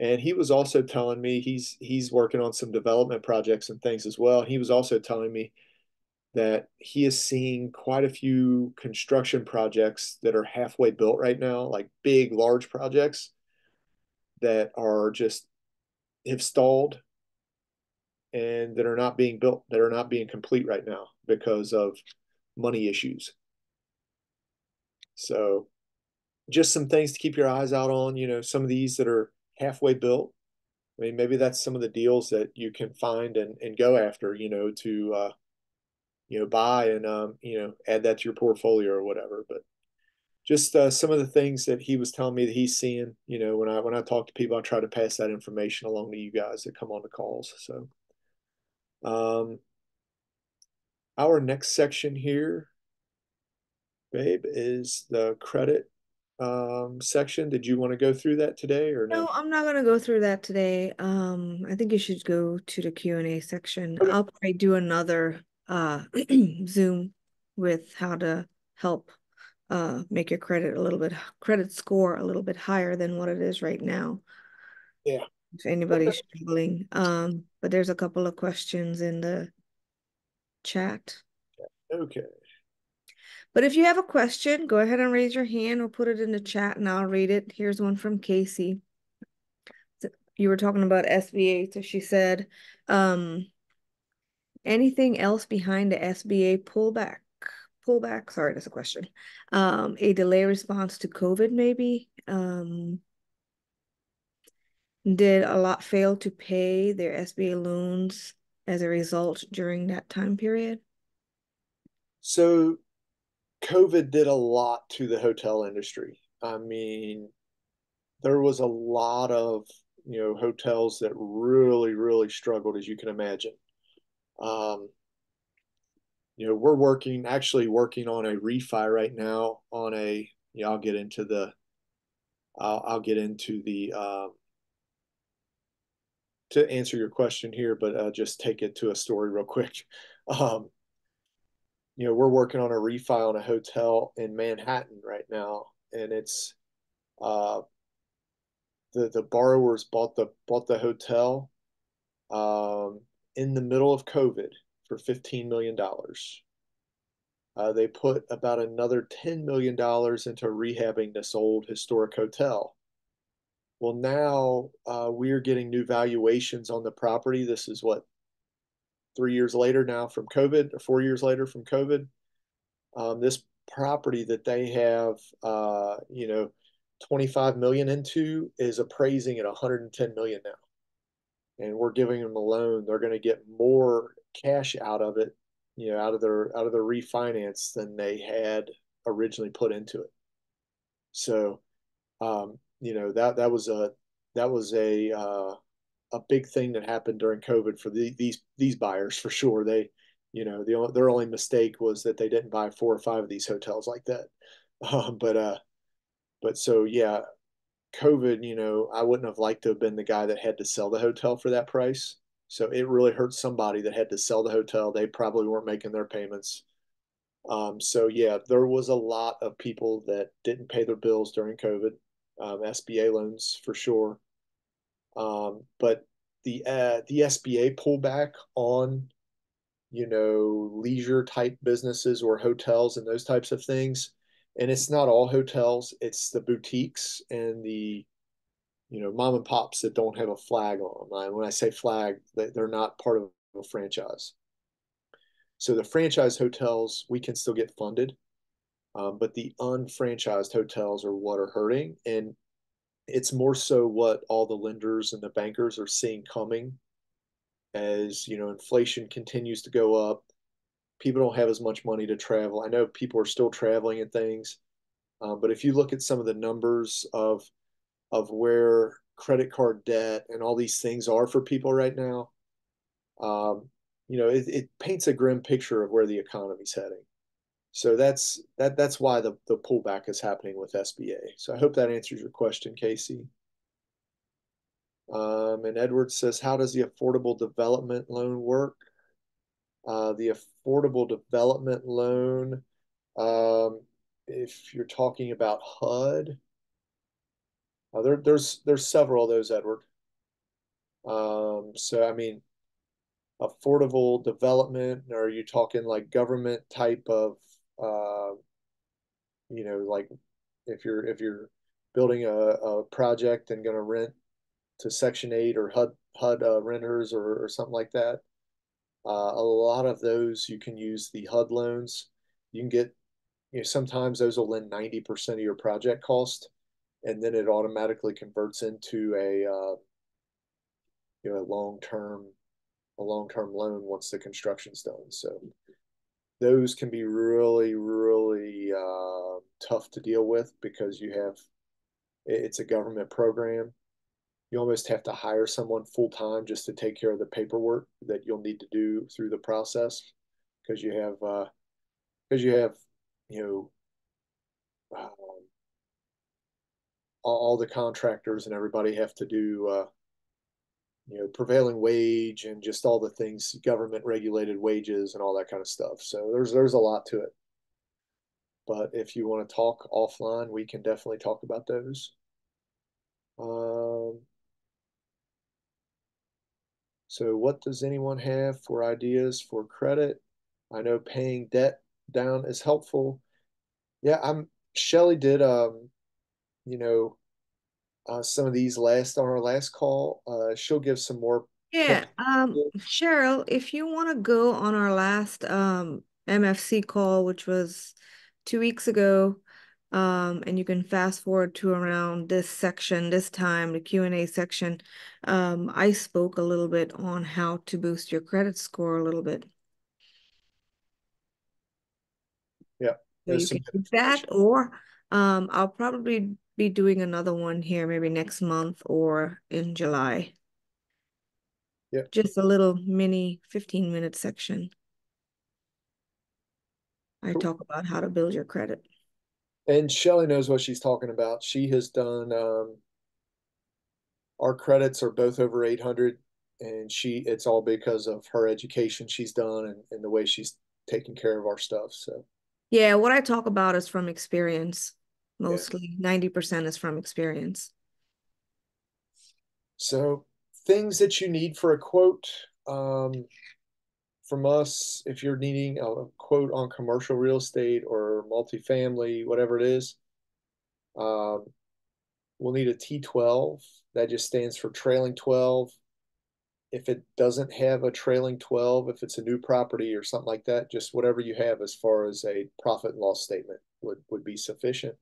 and he was also telling me he's he's working on some development projects and things as well he was also telling me that he is seeing quite a few construction projects that are halfway built right now like big large projects that are just have stalled and that are not being built, that are not being complete right now because of money issues. So just some things to keep your eyes out on, you know, some of these that are halfway built. I mean, maybe that's some of the deals that you can find and, and go after, you know, to, uh, you know, buy and, um, you know, add that to your portfolio or whatever. But just uh, some of the things that he was telling me that he's seeing, you know, when I, when I talk to people, I try to pass that information along to you guys that come on the calls. So, um, our next section here, babe, is the credit um, section. Did you want to go through that today or no? No, I'm not gonna go through that today. Um, I think you should go to the Q and A section. Okay. I'll probably do another uh Zoom with how to help uh make your credit a little bit credit score a little bit higher than what it is right now. Yeah if anybody's struggling. Um, but there's a couple of questions in the chat. Okay. But if you have a question, go ahead and raise your hand or put it in the chat and I'll read it. Here's one from Casey. You were talking about SBA. So she said, um, anything else behind the SBA pullback? Pullback, sorry, that's a question. Um, a delay response to COVID, maybe. Um, did a lot fail to pay their SBA loans as a result during that time period? So, COVID did a lot to the hotel industry. I mean, there was a lot of you know hotels that really really struggled as you can imagine um, you know we're working actually working on a refi right now on a yeah i'll get into the i'll, I'll get into the um, to answer your question here, but uh, just take it to a story real quick. Um, you know, we're working on a refi on a hotel in Manhattan right now, and it's uh, the the borrowers bought the bought the hotel um, in the middle of COVID for fifteen million dollars. Uh, they put about another ten million dollars into rehabbing this old historic hotel well, now uh, we are getting new valuations on the property. This is what three years later now from COVID, or four years later from COVID. Um, this property that they have, uh, you know, 25 million into is appraising at 110 million now. And we're giving them a loan. They're going to get more cash out of it, you know, out of their out of their refinance than they had originally put into it. So um, you know that that was a that was a uh, a big thing that happened during COVID for the, these these buyers for sure. They, you know, the their only mistake was that they didn't buy four or five of these hotels like that. Uh, but uh, but so yeah, COVID. You know, I wouldn't have liked to have been the guy that had to sell the hotel for that price. So it really hurt somebody that had to sell the hotel. They probably weren't making their payments. Um, so yeah, there was a lot of people that didn't pay their bills during COVID, um, SBA loans for sure. Um, but the uh, the SBA pullback on you know leisure type businesses or hotels and those types of things, and it's not all hotels; it's the boutiques and the you know mom and pops that don't have a flag on them. When I say flag, they're not part of a franchise. So the franchise hotels, we can still get funded, um, but the unfranchised hotels are what are hurting. And it's more so what all the lenders and the bankers are seeing coming as, you know, inflation continues to go up. People don't have as much money to travel. I know people are still traveling and things, um, but if you look at some of the numbers of of where credit card debt and all these things are for people right now, um, you know, it, it paints a grim picture of where the economy's heading. So that's that that's why the, the pullback is happening with SBA. So I hope that answers your question, Casey. Um, and Edward says, how does the affordable development loan work? Uh, the affordable development loan, um, if you're talking about HUD, uh, there, there's there's several of those, Edward. Um, so I mean, affordable development? Or are you talking like government type of, uh, you know, like if you're if you're building a, a project and going to rent to Section Eight or HUD HUD uh, renters or, or something like that? Uh, a lot of those you can use the HUD loans. You can get, you know, sometimes those will lend ninety percent of your project cost, and then it automatically converts into a, uh, you know, a long term a long-term loan once the construction's done. So those can be really, really uh, tough to deal with because you have it's a government program. You almost have to hire someone full time just to take care of the paperwork that you'll need to do through the process because you have uh, because you have you know um, all, all, the contractors and everybody have to do uh, you know prevailing wage and just all the things government regulated wages and all that kind of stuff. So there's there's a lot to it. But if you want to talk offline we can definitely talk about those. Um, so what does anyone have for ideas for credit? I know paying debt down is helpful. Yeah i'm shelly did um you know uh, some of these last on our last call. Uh, she'll give some more. Yeah, um, Cheryl, if you want to go on our last um, MFC call, which was two weeks ago, um, and you can fast forward to around this section, this time, the Q&A section, um, I spoke a little bit on how to boost your credit score a little bit. Yeah. So you can do that, or um, I'll probably be doing another one here maybe next month or in July. Yeah. Just a little mini 15 minute section. I talk about how to build your credit. And Shelly knows what she's talking about. She has done um, our credits are both over 800 and she it's all because of her education she's done and, and the way she's taking care of our stuff. So yeah, what I talk about is from experience mostly yeah. 90% is from experience. So things that you need for a quote um, from us if you're needing a quote on commercial real estate or multifamily whatever it is um, we'll need a t12 that just stands for trailing 12 if it doesn't have a trailing 12 if it's a new property or something like that just whatever you have as far as a profit and loss statement would, would be sufficient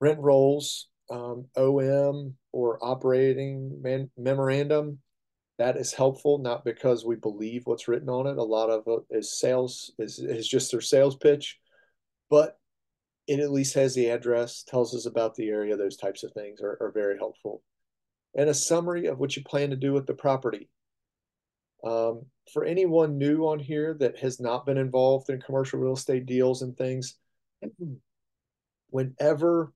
rent rolls, um, OM or operating man- memorandum. That is helpful, not because we believe what's written on it. A lot of it is sales, is, is just their sales pitch, but it at least has the address, tells us about the area. Those types of things are, are very helpful. And a summary of what you plan to do with the property. Um, for anyone new on here that has not been involved in commercial real estate deals and things, whenever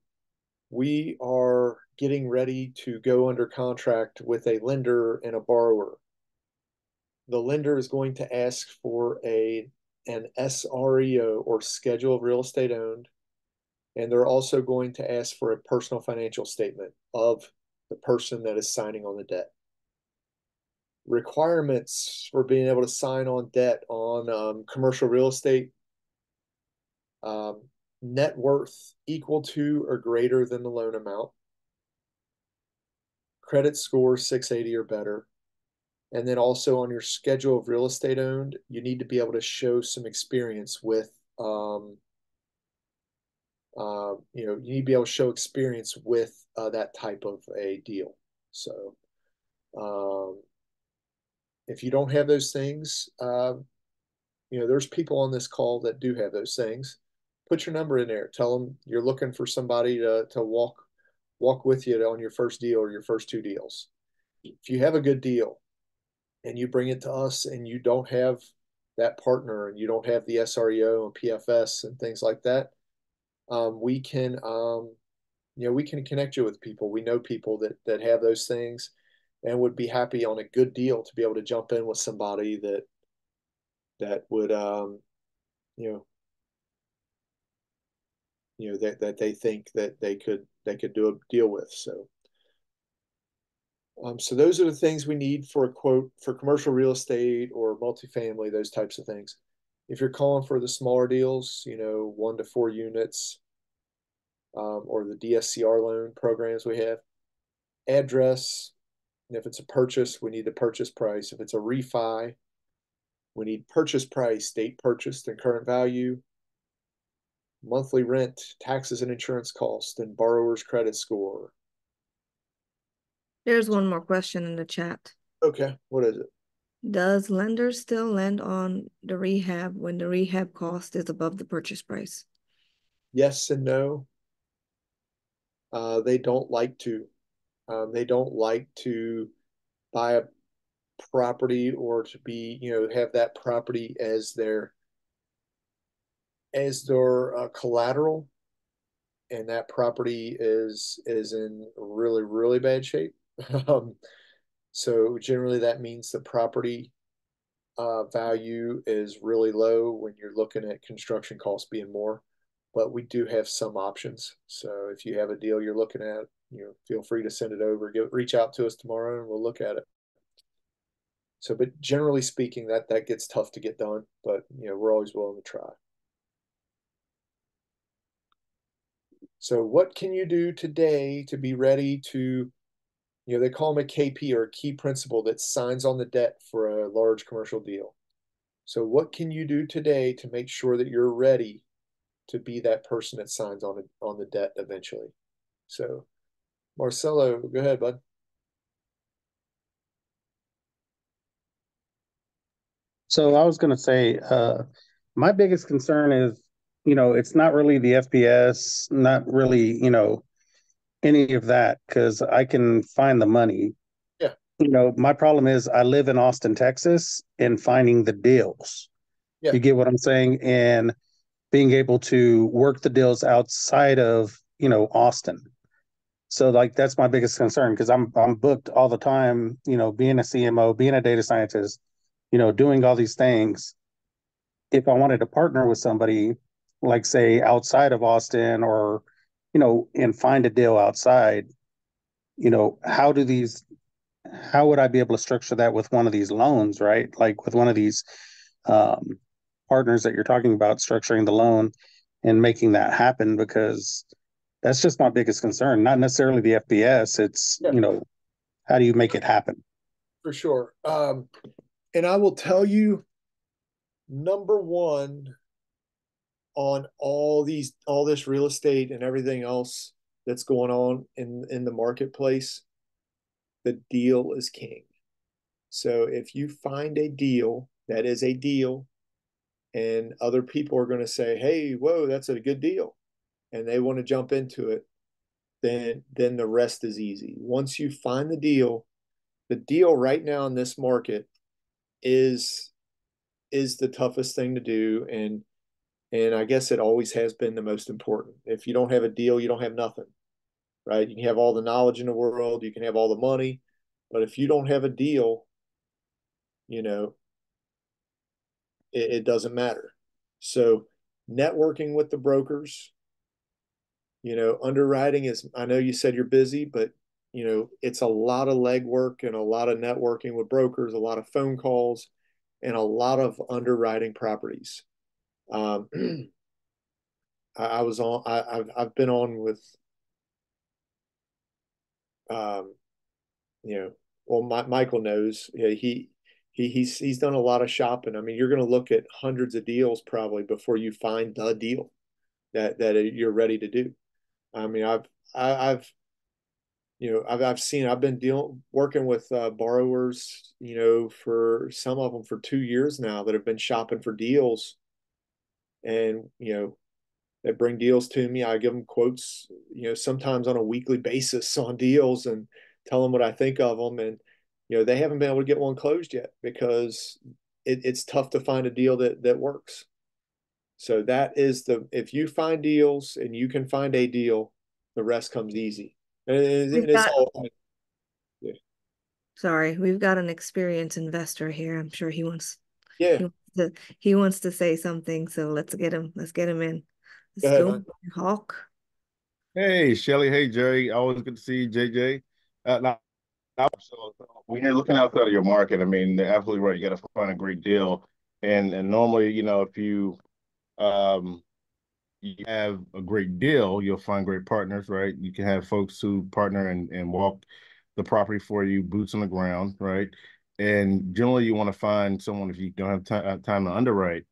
we are getting ready to go under contract with a lender and a borrower. The lender is going to ask for a an SREO or schedule of real estate owned. And they're also going to ask for a personal financial statement of the person that is signing on the debt. Requirements for being able to sign on debt on um, commercial real estate um, net worth equal to or greater than the loan amount, credit score 680 or better, and then also on your schedule of real estate owned, you need to be able to show some experience with, um, uh, you know, you need to be able to show experience with uh, that type of a deal. So, um, if you don't have those things, uh, you know, there's people on this call that do have those things put your number in there. Tell them you're looking for somebody to to walk walk with you on your first deal or your first two deals. If you have a good deal and you bring it to us and you don't have that partner and you don't have the SREO and PFS and things like that, um, we can um, you know we can connect you with people. We know people that that have those things and would be happy on a good deal to be able to jump in with somebody that that would um, you know you know that that they think that they could they could do a deal with. So. Um, so those are the things we need for a quote for commercial real estate or multifamily, those types of things. If you're calling for the smaller deals, you know, one to four units, um, or the DSCR loan programs we have, address. And if it's a purchase, we need the purchase price. If it's a refi, we need purchase price, date purchased, and current value monthly rent, taxes and insurance cost, and borrower's credit score. There's one more question in the chat. Okay, what is it? Does lenders still lend on the rehab when the rehab cost is above the purchase price? Yes and no. Uh, they don't like to. Um, they don't like to buy a property or to be, you know, have that property as their as their uh, collateral and that property is is in really really bad shape. Um, so generally that means the property uh, value is really low when you're looking at construction costs being more but we do have some options. So if you have a deal you're looking at you know feel free to send it over reach out to us tomorrow and we'll look at it. So but generally speaking that that gets tough to get done but you know we're always willing to try So what can you do today to be ready to, you know, they call them a KP or a key principal that signs on the debt for a large commercial deal. So what can you do today to make sure that you're ready to be that person that signs on it on the debt eventually? So Marcelo, go ahead, bud. So I was going to say, uh, my biggest concern is you know, it's not really the FPS, not really, you know, any of that because I can find the money. Yeah. You know, my problem is I live in Austin, Texas, and finding the deals. Yeah. You get what I'm saying? And being able to work the deals outside of, you know, Austin. So like that's my biggest concern because I'm I'm booked all the time, you know, being a CMO, being a data scientist, you know, doing all these things. If I wanted to partner with somebody, like say outside of Austin or you know and find a deal outside you know how do these how would I be able to structure that with one of these loans right? Like with one of these um, partners that you're talking about structuring the loan and making that happen because that's just my biggest concern. Not necessarily the FBS it's yeah. you know how do you make it happen? For sure. Um, and I will tell you number one on all these all this real estate and everything else that's going on in in the marketplace the deal is king. So if you find a deal that is a deal and other people are going to say hey whoa that's a good deal and they want to jump into it then then the rest is easy. Once you find the deal the deal right now in this market is is the toughest thing to do and and I guess it always has been the most important. If you don't have a deal, you don't have nothing, right? You can have all the knowledge in the world, you can have all the money, but if you don't have a deal, you know, it, it doesn't matter. So networking with the brokers, you know, underwriting is, I know you said you're busy, but you know, it's a lot of legwork and a lot of networking with brokers, a lot of phone calls, and a lot of underwriting properties. Um, I, I, was on. I, have I've been on with, um, you know, well, my, Michael knows. He he he's he's done a lot of shopping. I mean, you're going to look at hundreds of deals probably before you find the deal that that you're ready to do. I mean, I've I, I've you know I've I've seen I've been dealing working with uh, borrowers you know for some of them for two years now that have been shopping for deals, and you know they bring deals to me. I give them quotes you know sometimes on a weekly basis on deals and tell them what I think of them and you know they haven't been able to get one closed yet because it, it's tough to find a deal that that works. So that is the if you find deals and you can find a deal, the rest comes easy. And, and it's got, all yeah. Sorry, we've got an experienced investor here. I'm sure he wants yeah he wants to, he wants to say something. So let's get him. Let's get him in. Let's Go ahead, go, Hawk. Hey, Shelly. Hey, Jerry. Always good to see you, JJ. Uh, now, so when you're looking outside of your market, I mean, they're absolutely right. You got to find a great deal, and and normally, you know, if you um you have a great deal, you'll find great partners, right? You can have folks who partner and and walk the property for you, boots on the ground, right? And generally, you want to find someone if you don't have time, uh, time to underwrite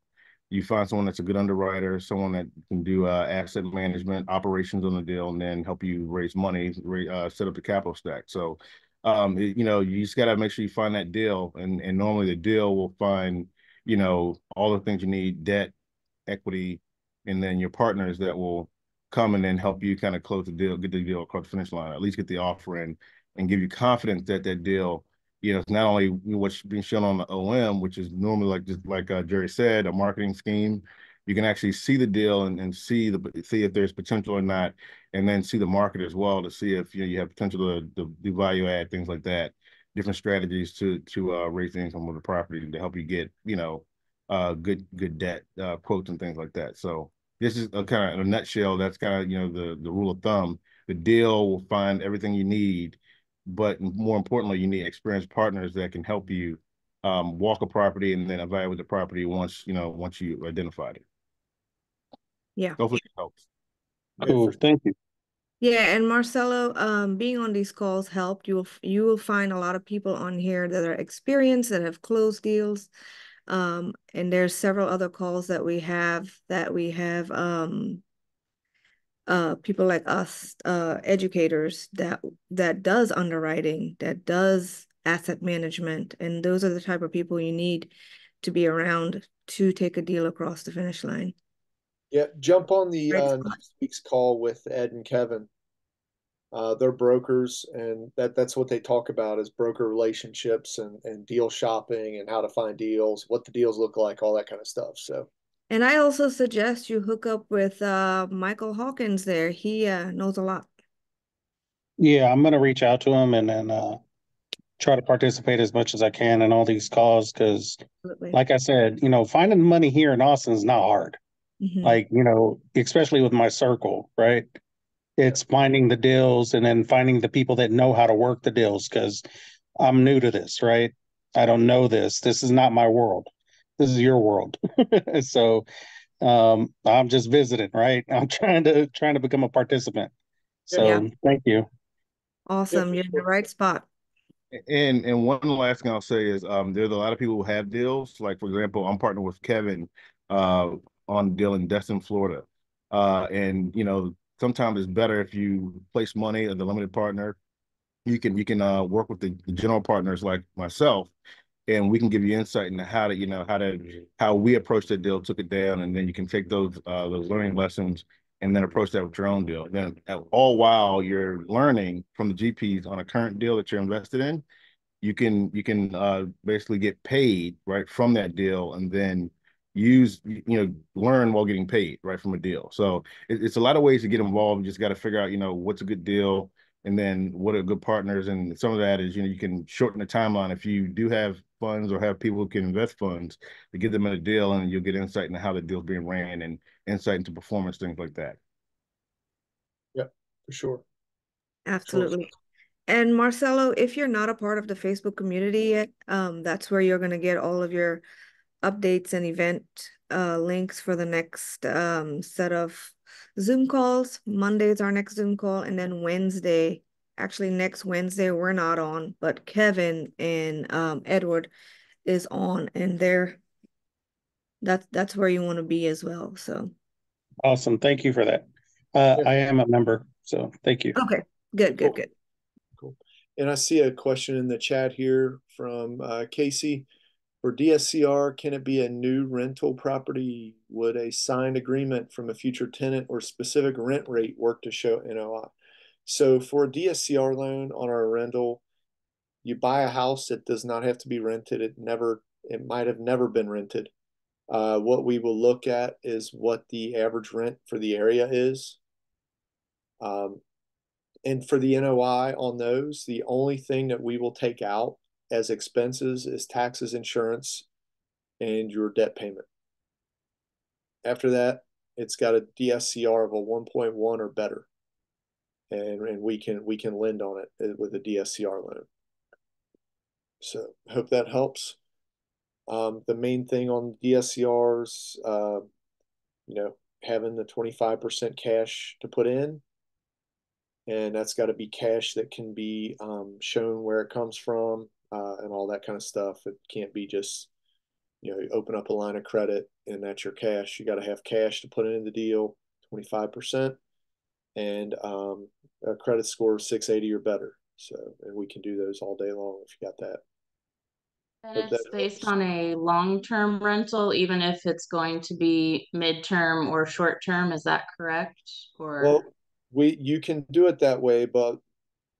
you find someone that's a good underwriter, someone that can do uh, asset management, operations on the deal, and then help you raise money, uh, set up the capital stack. So, um, it, you know, you just got to make sure you find that deal, and and normally the deal will find, you know, all the things you need: debt, equity, and then your partners that will come and then help you kind of close the deal, get the deal across the finish line, at least get the offer in, and give you confidence that that deal you know, it's not only what's being shown on the OM, which is normally like just like uh, Jerry said, a marketing scheme. You can actually see the deal and, and see the see if there's potential or not, and then see the market as well to see if you know you have potential to, to do value add things like that. Different strategies to to uh, raise the income of the property to help you get you know uh, good good debt uh, quotes and things like that. So this is a kind of a nutshell. That's kind of you know the the rule of thumb. The deal will find everything you need but more importantly, you need experienced partners that can help you um, walk a property and then evaluate the property once you know once you identified it. Yeah. Hopefully it helps. Cool. Thank you. Yeah, and Marcelo, um, being on these calls helped. You will you will find a lot of people on here that are experienced that have closed deals. Um, and there's several other calls that we have that we have um uh, people like us, uh, educators that that does underwriting, that does asset management, and those are the type of people you need to be around to take a deal across the finish line. Yeah, jump on the uh, next week's call with Ed and Kevin. Uh, they're brokers, and that that's what they talk about is broker relationships and and deal shopping and how to find deals, what the deals look like, all that kind of stuff. So and I also suggest you hook up with uh, Michael Hawkins there. He uh, knows a lot. Yeah, I'm going to reach out to him and then uh, try to participate as much as I can in all these calls because, like I said, you know, finding money here in Austin is not hard. Mm-hmm. Like, you know, especially with my circle, right? It's finding the deals and then finding the people that know how to work the deals because I'm new to this, right? I don't know this. This is not my world this is your world. so um, I'm just visiting, right? I'm trying to trying to become a participant. So yeah. thank you. Awesome. You're in the right spot. And and one last thing I'll say is um, there's a lot of people who have deals. Like for example, I'm partnered with Kevin uh, on a deal in Destin, Florida. Uh, and you know, sometimes it's better if you place money as a limited partner. You can you can uh, work with the, the general partners like myself and we can give you insight into how to, you know, how to how we approach the deal, took it down, and then you can take those uh, those learning lessons and then approach that with your own deal. Then all while you're learning from the GPs on a current deal that you're invested in, you can you can uh, basically get paid right from that deal, and then use you know learn while getting paid right from a deal. So it, it's a lot of ways to get involved. You just got to figure out you know what's a good deal and then what are good partners? And some of that is you know you can shorten the timeline. If you do have funds or have people who can invest funds to give them a deal and you'll get insight into how the deal's being ran and insight into performance things like that. Yep for sure. Absolutely. Sure. and marcelo if you're not a part of the facebook community yet um, that's where you're going to get all of your updates and event uh, links for the next um, set of Zoom calls. Monday is our next Zoom call, and then Wednesday, actually next Wednesday, we're not on, but Kevin and um, Edward is on, and they're that's that's where you want to be as well. So awesome, thank you for that. Uh, I am a member, so thank you. Okay, good, good, cool. good. Cool. And I see a question in the chat here from uh, Casey. For DSCR, can it be a new rental property? Would a signed agreement from a future tenant or specific rent rate work to show NOI? So for a DSCR loan on our rental, you buy a house that does not have to be rented. It never, it might have never been rented. Uh, what we will look at is what the average rent for the area is. Um, and for the NOI on those, the only thing that we will take out as expenses is taxes, insurance, and your debt payment. After that, it's got a DSCR of a 1.1 or better. And, and we can we can lend on it with a DSCR loan. So hope that helps. Um, the main thing on DSCRs, uh, you know, having the 25% cash to put in and that's got to be cash that can be um, shown where it comes from uh, and all that kind of stuff. It can't be just, you know, you open up a line of credit and that's your cash. You got to have cash to put in the deal, 25%, and um, a credit score of 680 or better. So, and we can do those all day long if you got that. And it's based on a long-term rental, even if it's going to be midterm or short-term. Is that correct? Or well, we you can do it that way, but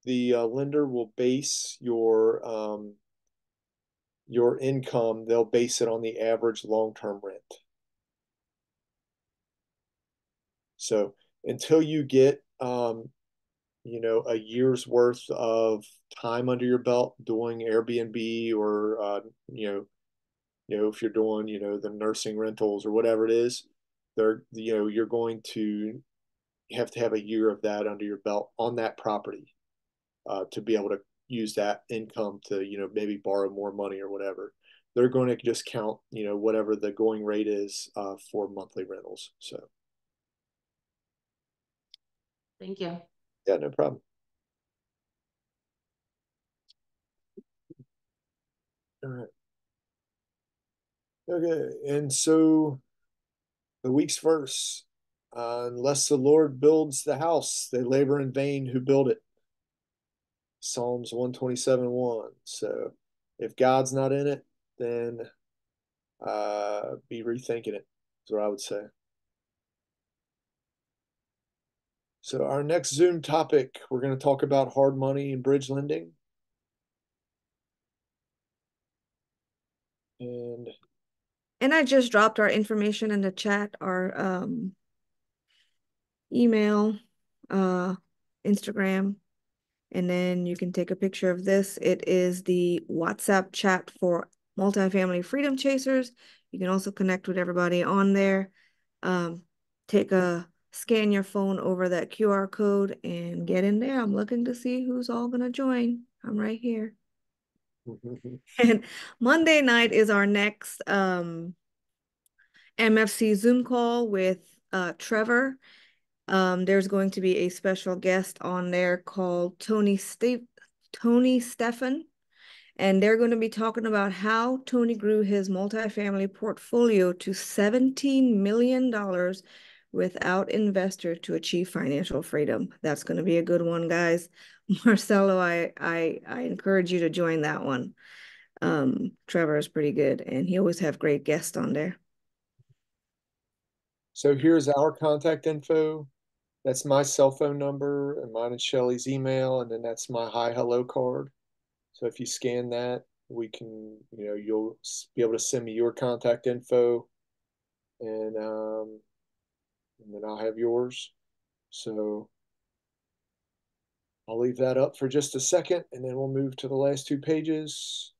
the uh, lender will base your um, your income. They'll base it on the average long-term rent. So until you get um, you know a year's worth of time under your belt doing Airbnb or uh, you know you know if you're doing you know the nursing rentals or whatever it is, they're you know you're going to have to have a year of that under your belt on that property uh, to be able to use that income to you know maybe borrow more money or whatever they're going to just count you know whatever the going rate is uh, for monthly rentals so. Thank you. Yeah no problem. All right. Okay and so the week's verse uh, unless the lord builds the house they labor in vain who build it Psalms 127 1. So if God's not in it, then uh, be rethinking it, is what I would say. So, our next Zoom topic, we're going to talk about hard money and bridge lending. And and I just dropped our information in the chat, our um, email, uh, Instagram, and then you can take a picture of this. It is the WhatsApp chat for multifamily freedom chasers. You can also connect with everybody on there. Um, take a scan your phone over that QR code and get in there. I'm looking to see who's all going to join. I'm right here. and Monday night is our next um, MFC Zoom call with uh, Trevor um, there's going to be a special guest on there called Tony Ste- Tony Stefan, and they're going to be talking about how Tony grew his multifamily portfolio to $17 million without investor to achieve financial freedom. That's going to be a good one, guys. Marcelo, I I I encourage you to join that one. Um, Trevor is pretty good, and he always have great guests on there. So here's our contact info that's my cell phone number and mine and Shelly's email, and then that's my HiHello card. So if you scan that, we can, you know, you'll be able to send me your contact info, and um, and then I'll have yours. So I'll leave that up for just a second and then we'll move to the last two pages.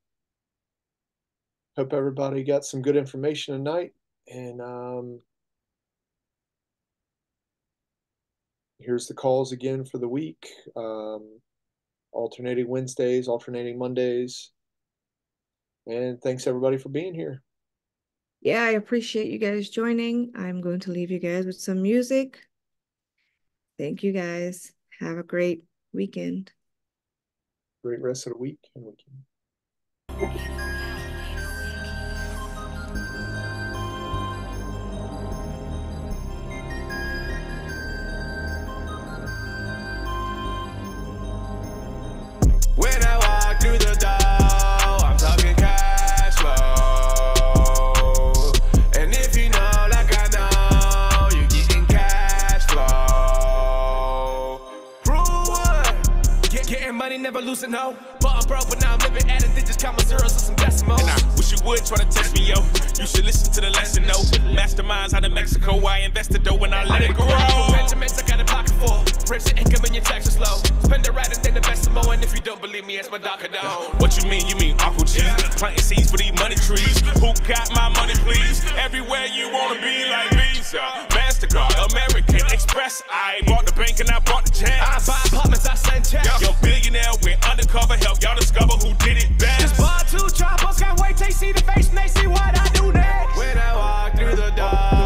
Hope everybody got some good information tonight. And um, here's the calls again for the week. Um, alternating Wednesdays, alternating Mondays. And thanks everybody for being here. Yeah, I appreciate you guys joining. I'm going to leave you guys with some music. Thank you guys. Have a great weekend. Great rest of the week and weekend. Money, never losing no. But I'm broke, but now I'm living at it. They just count my zeros and some decimals. And I wish you would try to test me, yo. You should listen to the lesson, no. Masterminds out of Mexico. I invested though when I let it grow. Benjamins, I got a pocket full. The income and your taxes low. Spend it right and then invest some more. And if you don't believe me, ask my doctor down. What you mean? You mean Uncle G? Planting seeds for these money trees. Who got my money, please? Everywhere you wanna be like Visa, Mastercard, American Express. I bought the bank and I bought the chance. I buy apartments, I send checks. Young billionaire went undercover, help y'all discover who did it best. Just bought two choppers, can't wait till they see the face and they see what I do next. When I walk through the door,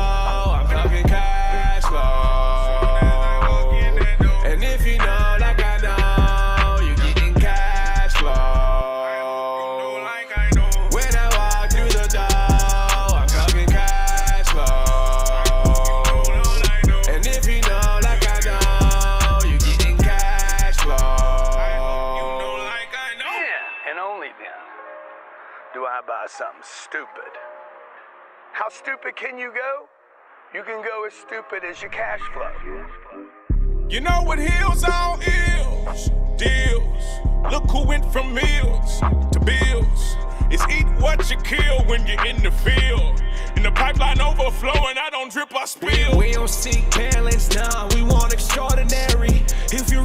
stupid. How stupid can you go? You can go as stupid as your cash flow. You know what heals all ills? Deals. Look who went from meals to bills. It's eat what you kill when you're in the field. In the pipeline overflowing, I don't drip, I spill. We don't seek balance, nah, we want extraordinary. If you